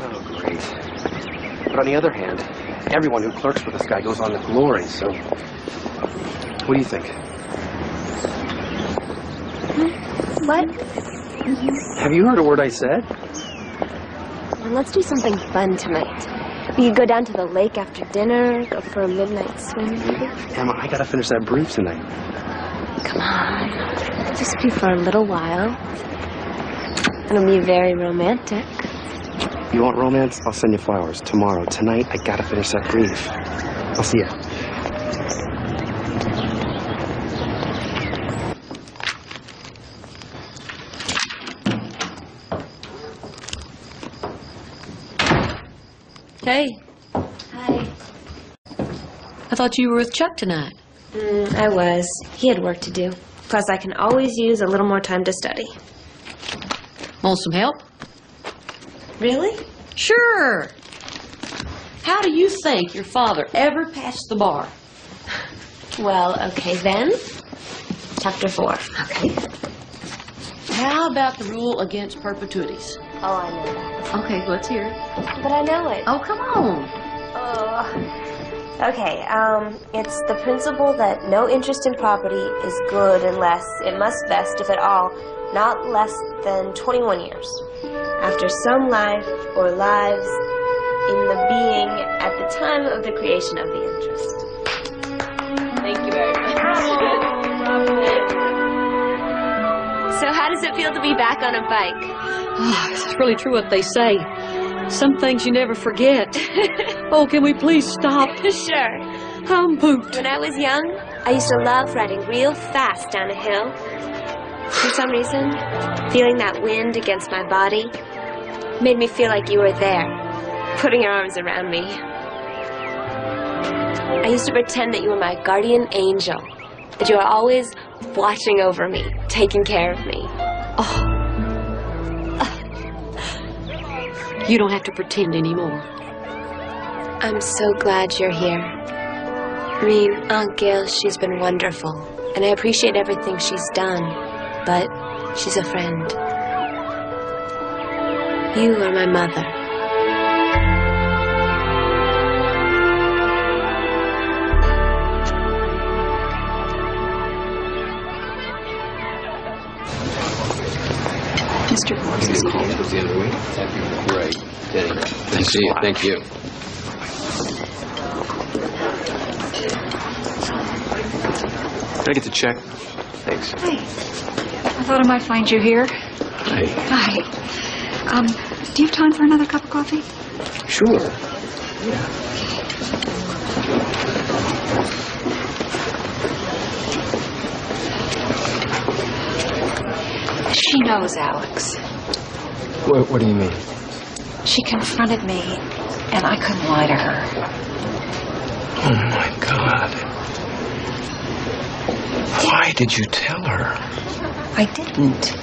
oh, great. But on the other hand, everyone who clerks for this guy goes on to glory, so what do you think? What? Have you heard a word I said? Well, let's do something fun tonight. We could go down to the lake after dinner, go for a midnight swim, maybe. Emma, I gotta finish that brief tonight. Come on. Just be for a little while. It'll be very romantic. You want romance? I'll send you flowers tomorrow. Tonight, I gotta finish that brief. I'll see ya. Hey, Hi. I thought you were with Chuck tonight. Mm, I was. He had work to do. Plus, I can always use a little more time to study. Want some help? Really? Sure. How do you think your father ever passed the bar? Well, okay then. Chapter four. Okay. How about the rule against perpetuities? Oh, I know that. Okay, let's hear it. But I know it. Oh, come on. Oh. Okay, um, it's the principle that no interest in property is good unless it must vest, if at all, not less than 21 years. After some life or lives in the being at the time of the creation of the interest. Thank you very much. so, how does it feel to be back on a bike? Oh, it's really true what they say. Some things you never forget. oh, can we please stop? sure. I'm pooped. When I was young, I used to love riding real fast down a hill. For some reason, feeling that wind against my body made me feel like you were there, putting your arms around me. I used to pretend that you were my guardian angel, that you were always watching over me, taking care of me. Oh. You don't have to pretend anymore. I'm so glad you're here. Mean, Aunt Gail, she's been wonderful, and I appreciate everything she's done, but she's a friend. You are my mother. Mr. Morris is called. Towards the end of the week? Great. Danny, nice to see you. Thank you. Can I get the check? Thanks. Hi. I thought I might find you here. Hey. Hi. Um, do you have time for another cup of coffee? Sure. She knows, Alex. What, what do you mean? She confronted me, and I couldn't lie to her. Oh my God. Why did you tell her? I didn't.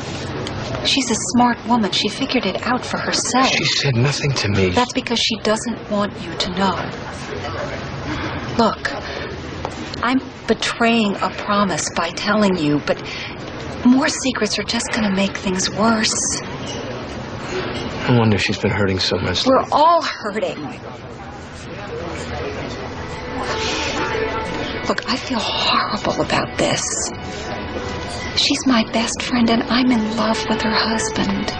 She's a smart woman. She figured it out for herself. She said nothing to me. That's because she doesn't want you to know. Look, I'm betraying a promise by telling you, but more secrets are just going to make things worse. I wonder if she's been hurting so much. We're all hurting. Look, I feel horrible about this. She's my best friend, and I'm in love with her husband.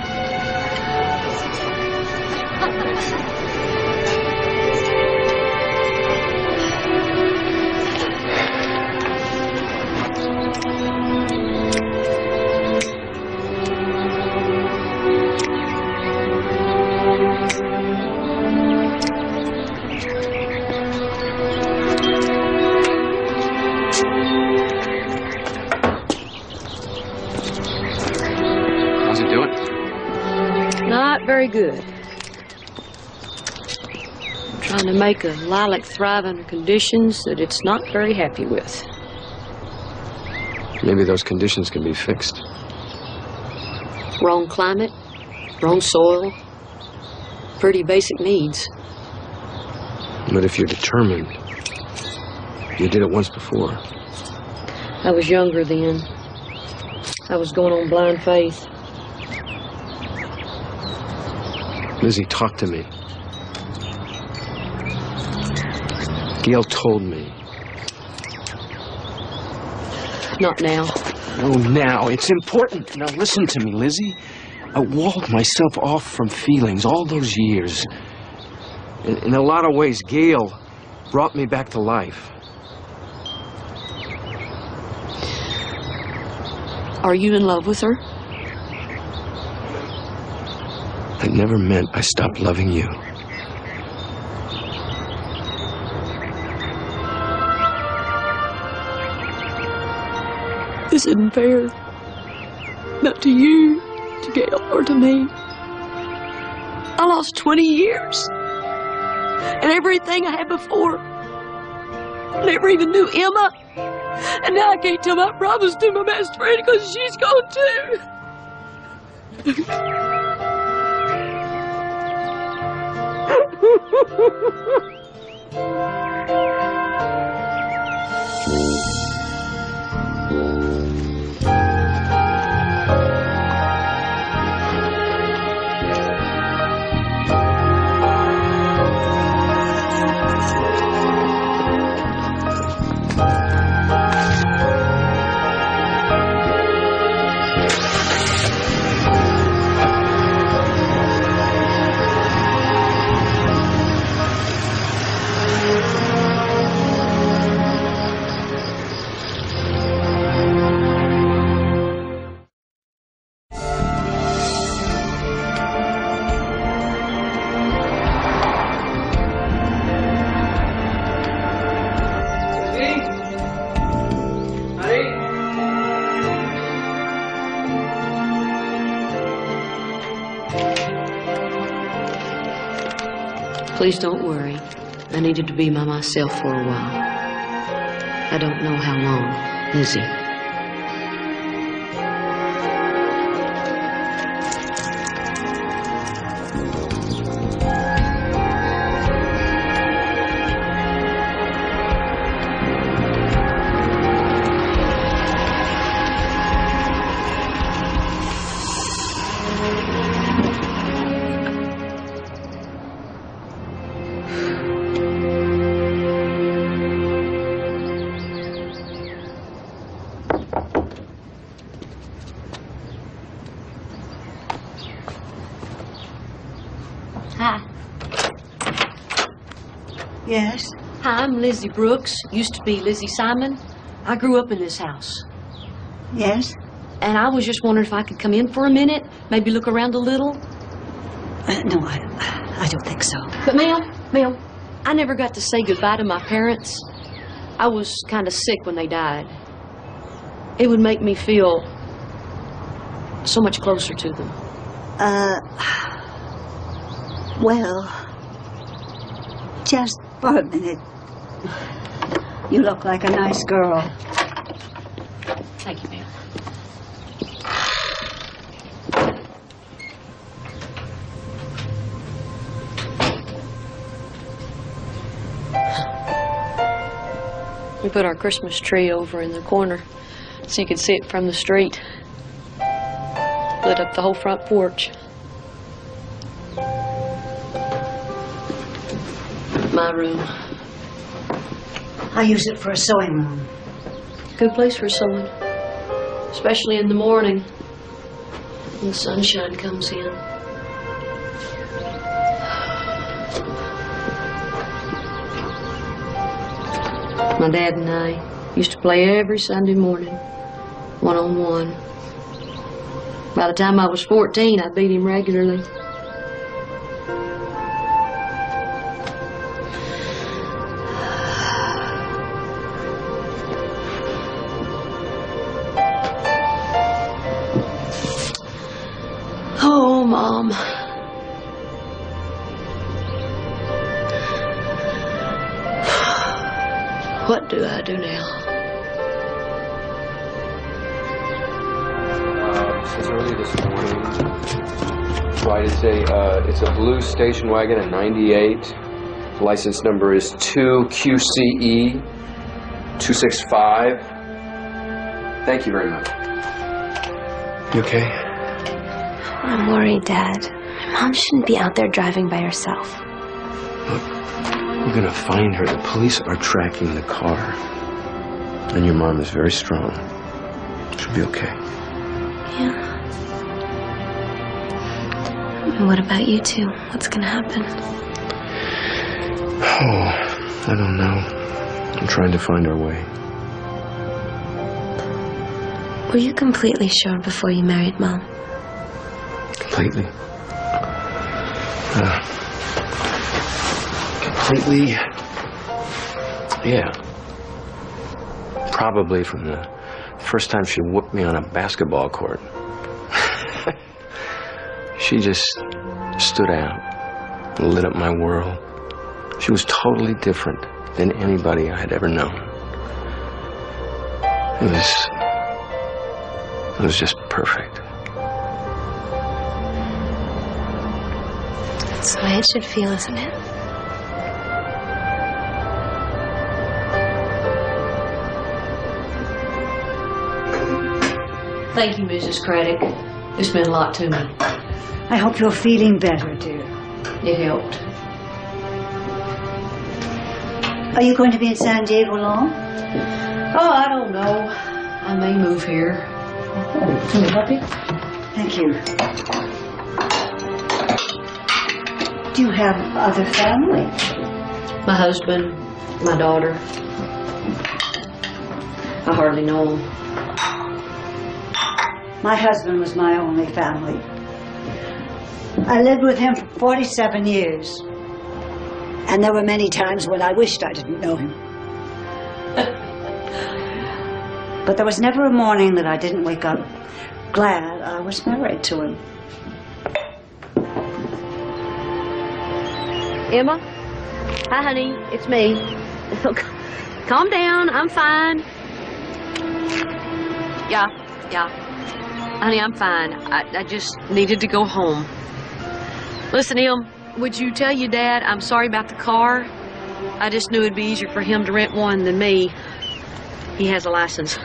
Very good. Trying to make a lilac thrive under conditions that it's not very happy with. Maybe those conditions can be fixed. Wrong climate, wrong soil, pretty basic needs. But if you're determined, you did it once before. I was younger then. I was going on blind faith. Lizzie, talk to me. Gail told me. Not now. No, now. It's important. Now listen to me, Lizzie. I walled myself off from feelings all those years. In, in a lot of ways, Gail brought me back to life. Are you in love with her? That never meant I stopped loving you. This isn't fair. Not to you, to Gail, or to me. I lost 20 years. And everything I had before. Never even knew Emma. And now I can't tell my promise to my best friend because she's gone too. Ha ha ha ha ha! Please don't worry. I needed to be by myself for a while. I don't know how long, Lizzie. Lizzie Brooks. Used to be Lizzie Simon. I grew up in this house. Yes? And I was just wondering if I could come in for a minute, maybe look around a little. Uh, no, I, I don't think so. But, ma'am, ma'am, I never got to say goodbye to my parents. I was kind of sick when they died. It would make me feel so much closer to them? Uh, well, just for a minute. You look like a nice girl. Thank you, ma'am. We put our Christmas tree over in the corner so you could see it from the street. Lit up the whole front porch. My room. I use it for a sewing room. Good place for sewing. Especially in the morning when the sunshine comes in. My dad and I used to play every Sunday morning, one on one. By the time I was 14, I beat him regularly. It's a blue station wagon, a '98. License number is two QCE two six five. Thank you very much. You okay? I'm worried, Dad. My mom shouldn't be out there driving by herself. Look, We're gonna find her. The police are tracking the car, and your mom is very strong. She'll be okay. Yeah. And what about you two? What's gonna happen? Oh, I don't know. I'm trying to find our way. Were you completely sure before you married Mom? Completely. Uh, completely. Yeah. Probably from the first time she whooped me on a basketball court. She just stood out and lit up my world. She was totally different than anybody I had ever known. It was. It was just perfect. That's the way it should feel, isn't it? Thank you, Mrs. Craddock. This meant a lot to me. I hope you're feeling better, dear. It helped. Are you going to be in San Diego long? Oh, I don't know. I may move here. Can we help you? Thank you. Do you have other family? My husband, my daughter. I hardly know them. My husband was my only family. I lived with him for 47 years. And there were many times when I wished I didn't know him. but there was never a morning that I didn't wake up glad I was married to him. Emma? Hi, honey. It's me. Calm down. I'm fine. Yeah, yeah. Honey, I'm fine. I, I just needed to go home. Listen, Em, would you tell your dad I'm sorry about the car? I just knew it'd be easier for him to rent one than me. He has a license.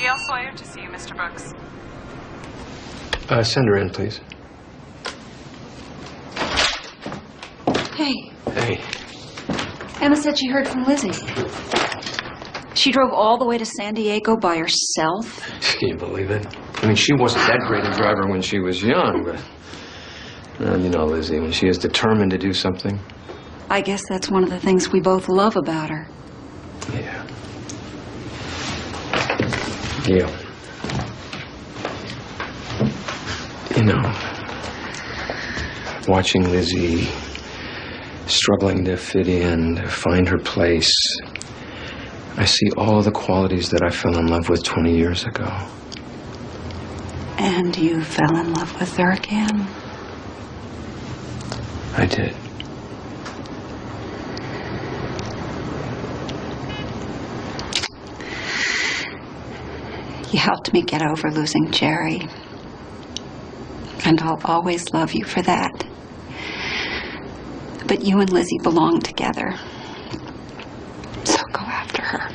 Gail Sawyer to see you, Mr. Brooks. Uh, send her in, please. Hey, Hey, Emma said she heard from Lizzie. She drove all the way to San Diego by herself. can you believe it? I mean, she wasn't that great a driver when she was young, but. Well, you know, Lizzie, when she is determined to do something, I guess that's one of the things we both love about her. yeah. Gail. You know, watching Lizzie struggling to fit in, to find her place, I see all the qualities that I fell in love with 20 years ago. And you fell in love with her again? I did. You helped me get over losing Jerry. And I'll always love you for that. But you and Lizzie belong together. So go after her.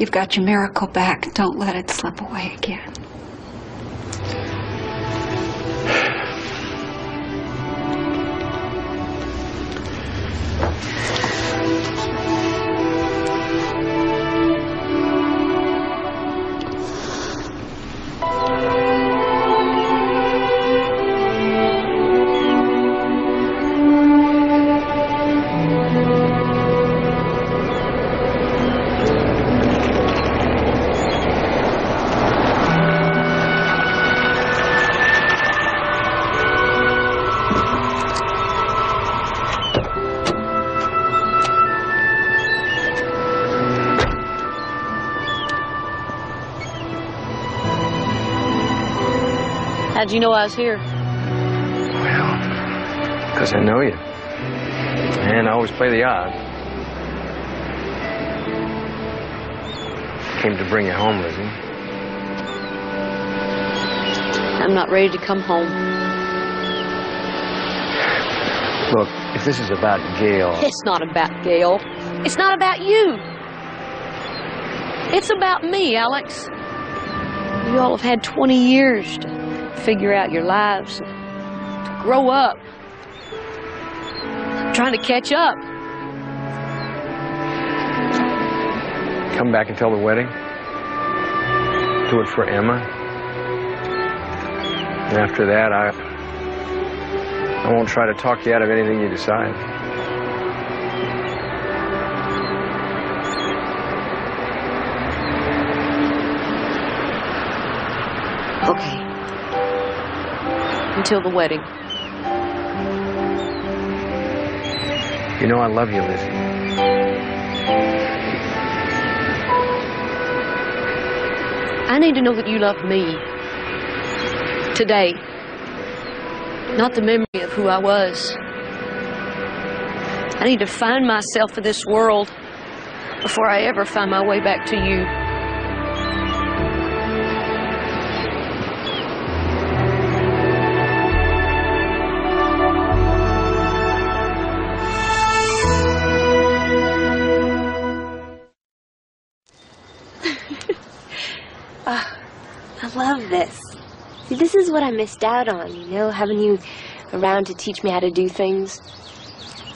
You've got your miracle back. Don't let it slip away again. How'd you know I was here? Well, Because I know you. And I always play the odd. Came to bring you home, Lizzie. I'm not ready to come home. Look, if this is about Gail. It's not about Gail. It's not about you. It's about me, Alex. You all have had 20 years to figure out your lives, to grow up. Trying to catch up. Come back until the wedding. Do it for Emma. And after that, I. I won't try to talk you out of anything you decide. Until the wedding. You know I love you, Lizzie. I need to know that you love me. Today. Not the memory of who I was. I need to find myself in this world before I ever find my way back to you. Is what I missed out on, you know, having you around to teach me how to do things.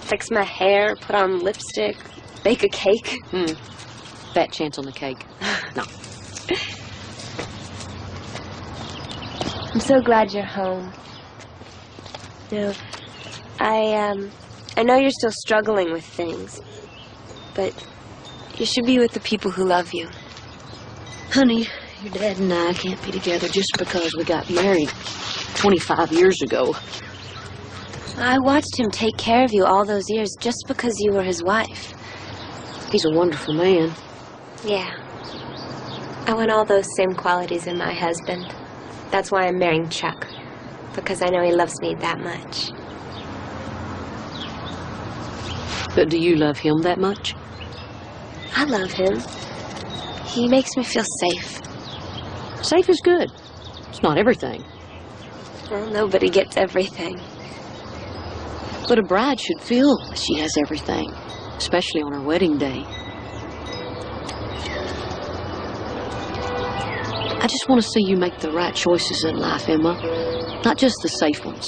Fix my hair, put on lipstick, bake a cake. Hmm. Fat chance on the cake. No. I'm so glad you're home. You know, I, um, I know you're still struggling with things, but you should be with the people who love you. Honey, your dad and I can't be together just because we got married 25 years ago. I watched him take care of you all those years just because you were his wife. He's a wonderful man. Yeah. I want all those same qualities in my husband. That's why I'm marrying Chuck. Because I know he loves me that much. But do you love him that much? I love him. He makes me feel safe. Safe is good. It's not everything. Well, nobody gets everything. But a bride should feel she has everything, especially on her wedding day. I just want to see you make the right choices in life, Emma. Not just the safe ones.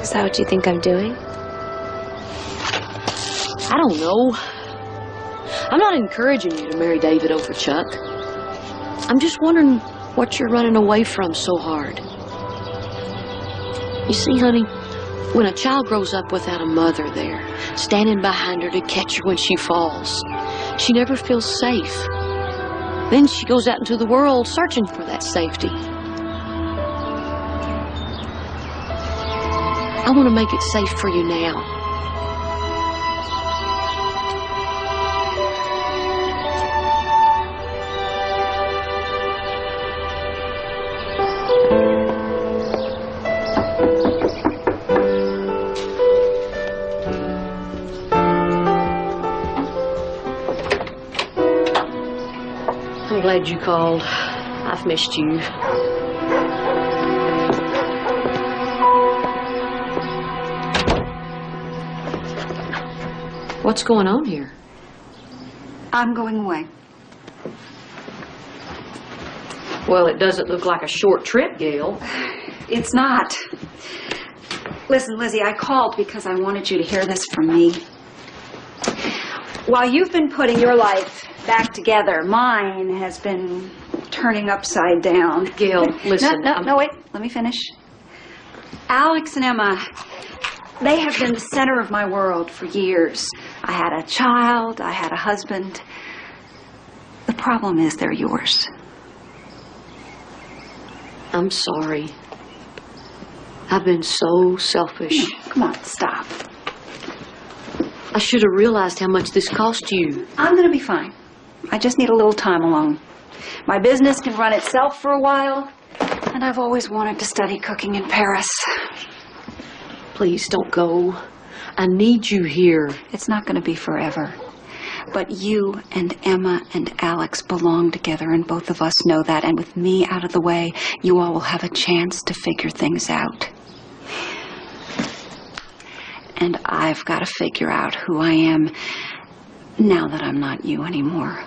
Is that what you think I'm doing? I don't know. I'm not encouraging you to marry David over Chuck. I'm just wondering what you're running away from so hard. You see, honey, when a child grows up without a mother there, standing behind her to catch her when she falls, she never feels safe. Then she goes out into the world searching for that safety. I want to make it safe for you now. Glad you called. I've missed you. What's going on here? I'm going away. Well, it doesn't look like a short trip, Gail. It's not. Listen, Lizzie, I called because I wanted you to hear this from me. While you've been putting your life back together, mine has been turning upside down. Gail, listen. No, no, no, wait. Let me finish. Alex and Emma, they have been the center of my world for years. I had a child, I had a husband. The problem is they're yours. I'm sorry. I've been so selfish. Come on, stop. I should have realized how much this cost you. I'm going to be fine. I just need a little time alone. My business can run itself for a while, and I've always wanted to study cooking in Paris. Please don't go. I need you here. It's not going to be forever. But you and Emma and Alex belong together, and both of us know that. And with me out of the way, you all will have a chance to figure things out. And I've got to figure out who I am now that I'm not you anymore.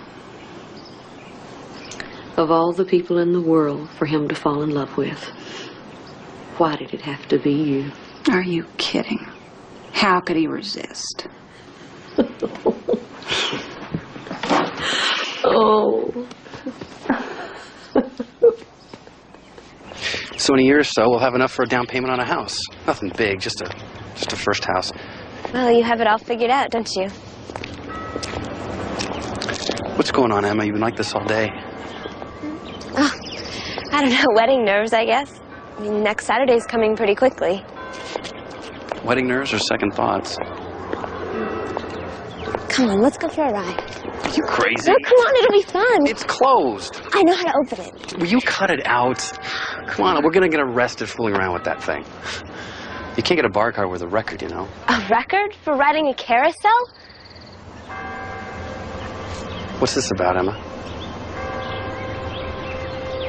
Of all the people in the world for him to fall in love with, why did it have to be you? Are you kidding? How could he resist? oh. So in a year or so, we'll have enough for a down payment on a house. Nothing big, just a just a first house. Well, you have it all figured out, don't you? What's going on, Emma? You've been like this all day. Oh, I don't know, wedding nerves, I guess. I mean, next Saturday's coming pretty quickly. Wedding nerves or second thoughts? Come on, let's go for a ride. Are you crazy? No, come on, it'll be fun. It's closed. I know how to open it. Will you cut it out? Come on, we're gonna get arrested fooling around with that thing. You can't get a bar card with a record, you know. A record for riding a carousel? What's this about, Emma?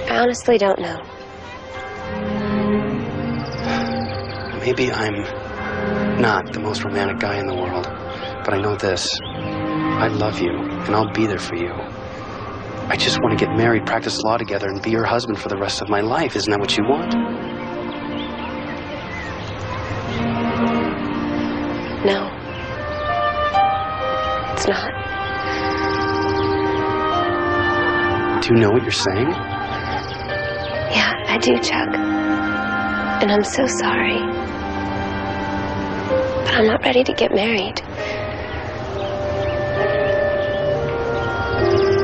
I honestly don't know. Maybe I'm not the most romantic guy in the world, but I know this. I love you, and I'll be there for you. I just want to get married, practice law together, and be your husband for the rest of my life. Isn't that what you want? No. It's not. Do you know what you're saying? I do, Chuck. And I'm so sorry. But I'm not ready to get married.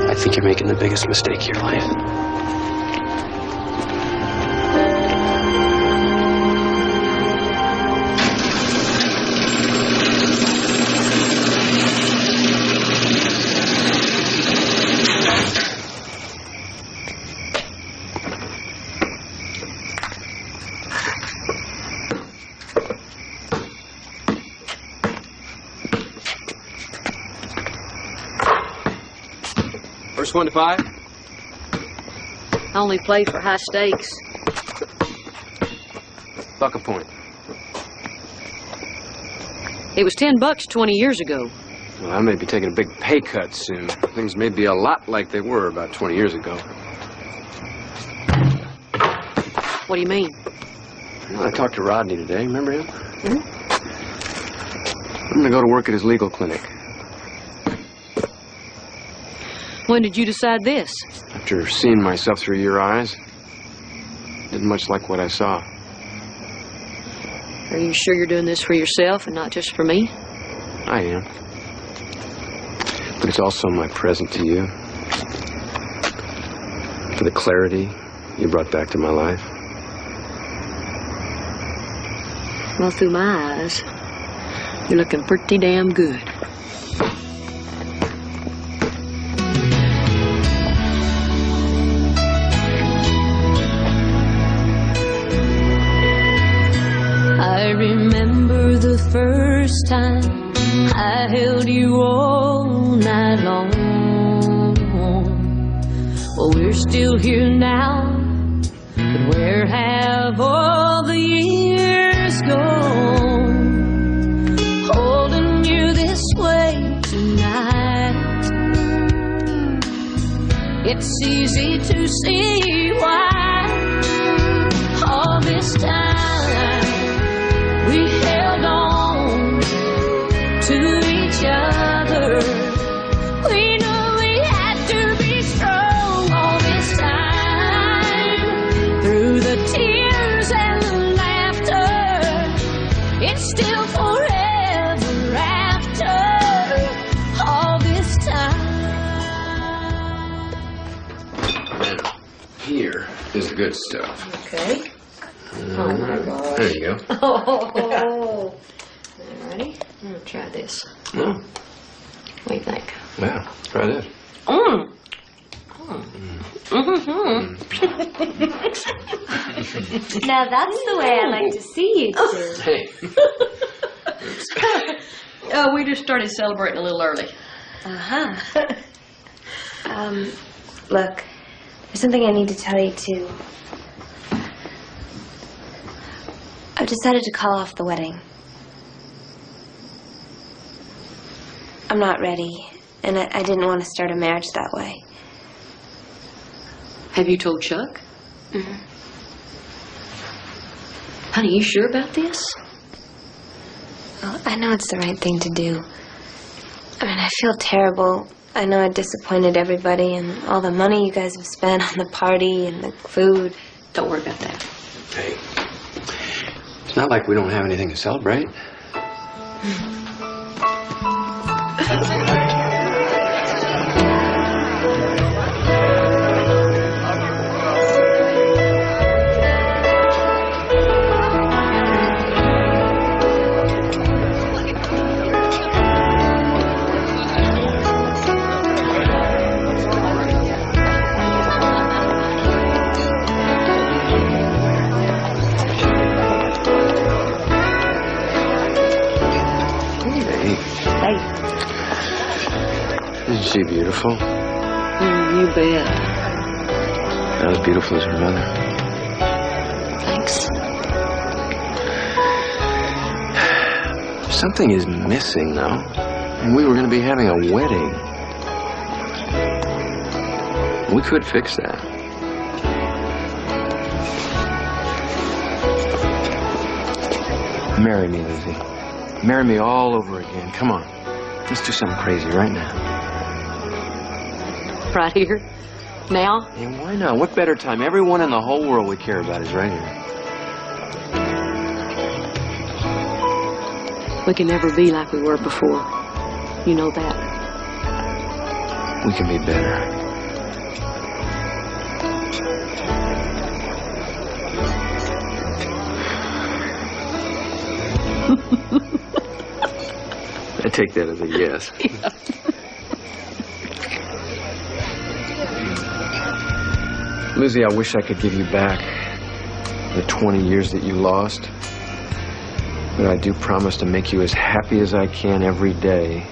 I think you're making the biggest mistake of your life. One to five? I only play for high stakes. Buck a point. It was ten bucks 20 years ago. Well, I may be taking a big pay cut soon. Things may be a lot like they were about 20 years ago. What do you mean? Well, I talked to Rodney today. Remember him? Mm -hmm. I'm going to go to work at his legal clinic. When did you decide this? After seeing myself through your eyes, didn't much like what I saw. Are you sure you're doing this for yourself and not just for me? I am. But it's also my present to you. For the clarity you brought back to my life. Well, through my eyes, you're looking pretty damn good. Time I held you all night long. Well, we're still here now, but where have all the years gone? Holding you this way tonight. It's easy to see this time. Through the tears and laughter, it's still forever after all this time. Here is the good stuff. Okay. Mm-hmm. Oh my gosh. There you go. Oh. Ready? I'm gonna try this. Oh, What do you think? Yeah, Try this. Mm. Mm-hmm. Now that's the way I like to see you two. Hey. Uh, we just started celebrating a little early. Uh huh. um, look, there's something I need to tell you too. I've decided to call off the wedding. I'm not ready, and I, I didn't want to start a marriage that way. Have you told Chuck? Mm -hmm. Honey, you sure about this? Well, I know it's the right thing to do. I mean, I feel terrible. I know I disappointed everybody and all the money you guys have spent on the party and the food. Don't worry about that. Hey. It's not like we don't have anything to celebrate. Hey. Isn't she beautiful? Mm, you bet. Not as beautiful as her mother. Thanks. Something is missing, though. And we were going to be having a wedding. We could fix that. Marry me, Lizzie. Marry me all over again. Come on. Let's do something crazy right now. Right here? Now? And why not? What better time? Everyone in the whole world we care about is right here. We can never be like we were before. You know that. We can be better. I take that as a yes. Lizzie, I wish I could give you back the 20 years that you lost. But I do promise to make you as happy as I can every day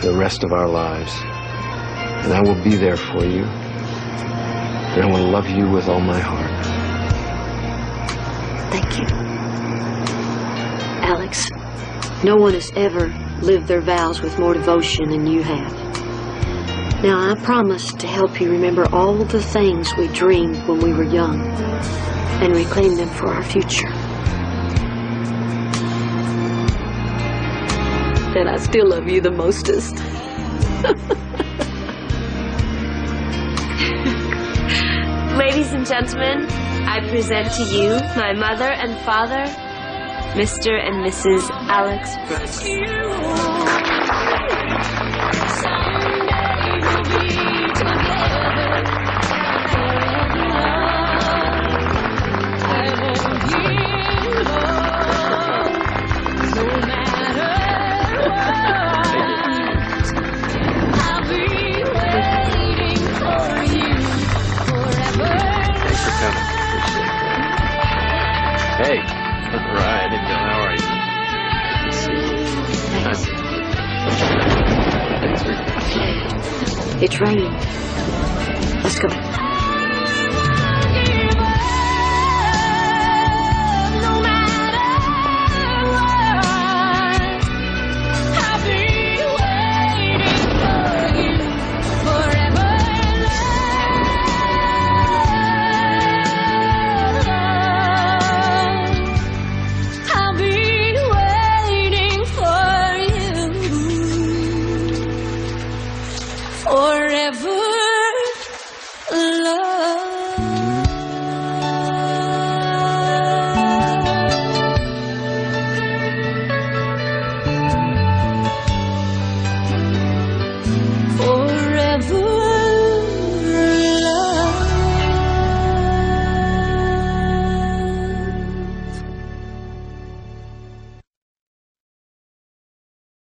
for the rest of our lives. And I will be there for you. And I will love you with all my heart. Thank you. Alex, no one has ever lived their vows with more devotion than you have. Now, I promise to help you remember all the things we dreamed when we were young and reclaim them for our future. And I still love you the mostest. Ladies and gentlemen, I present to you my mother and father, Mr. and Mrs. Alex Brooks. You. Nice.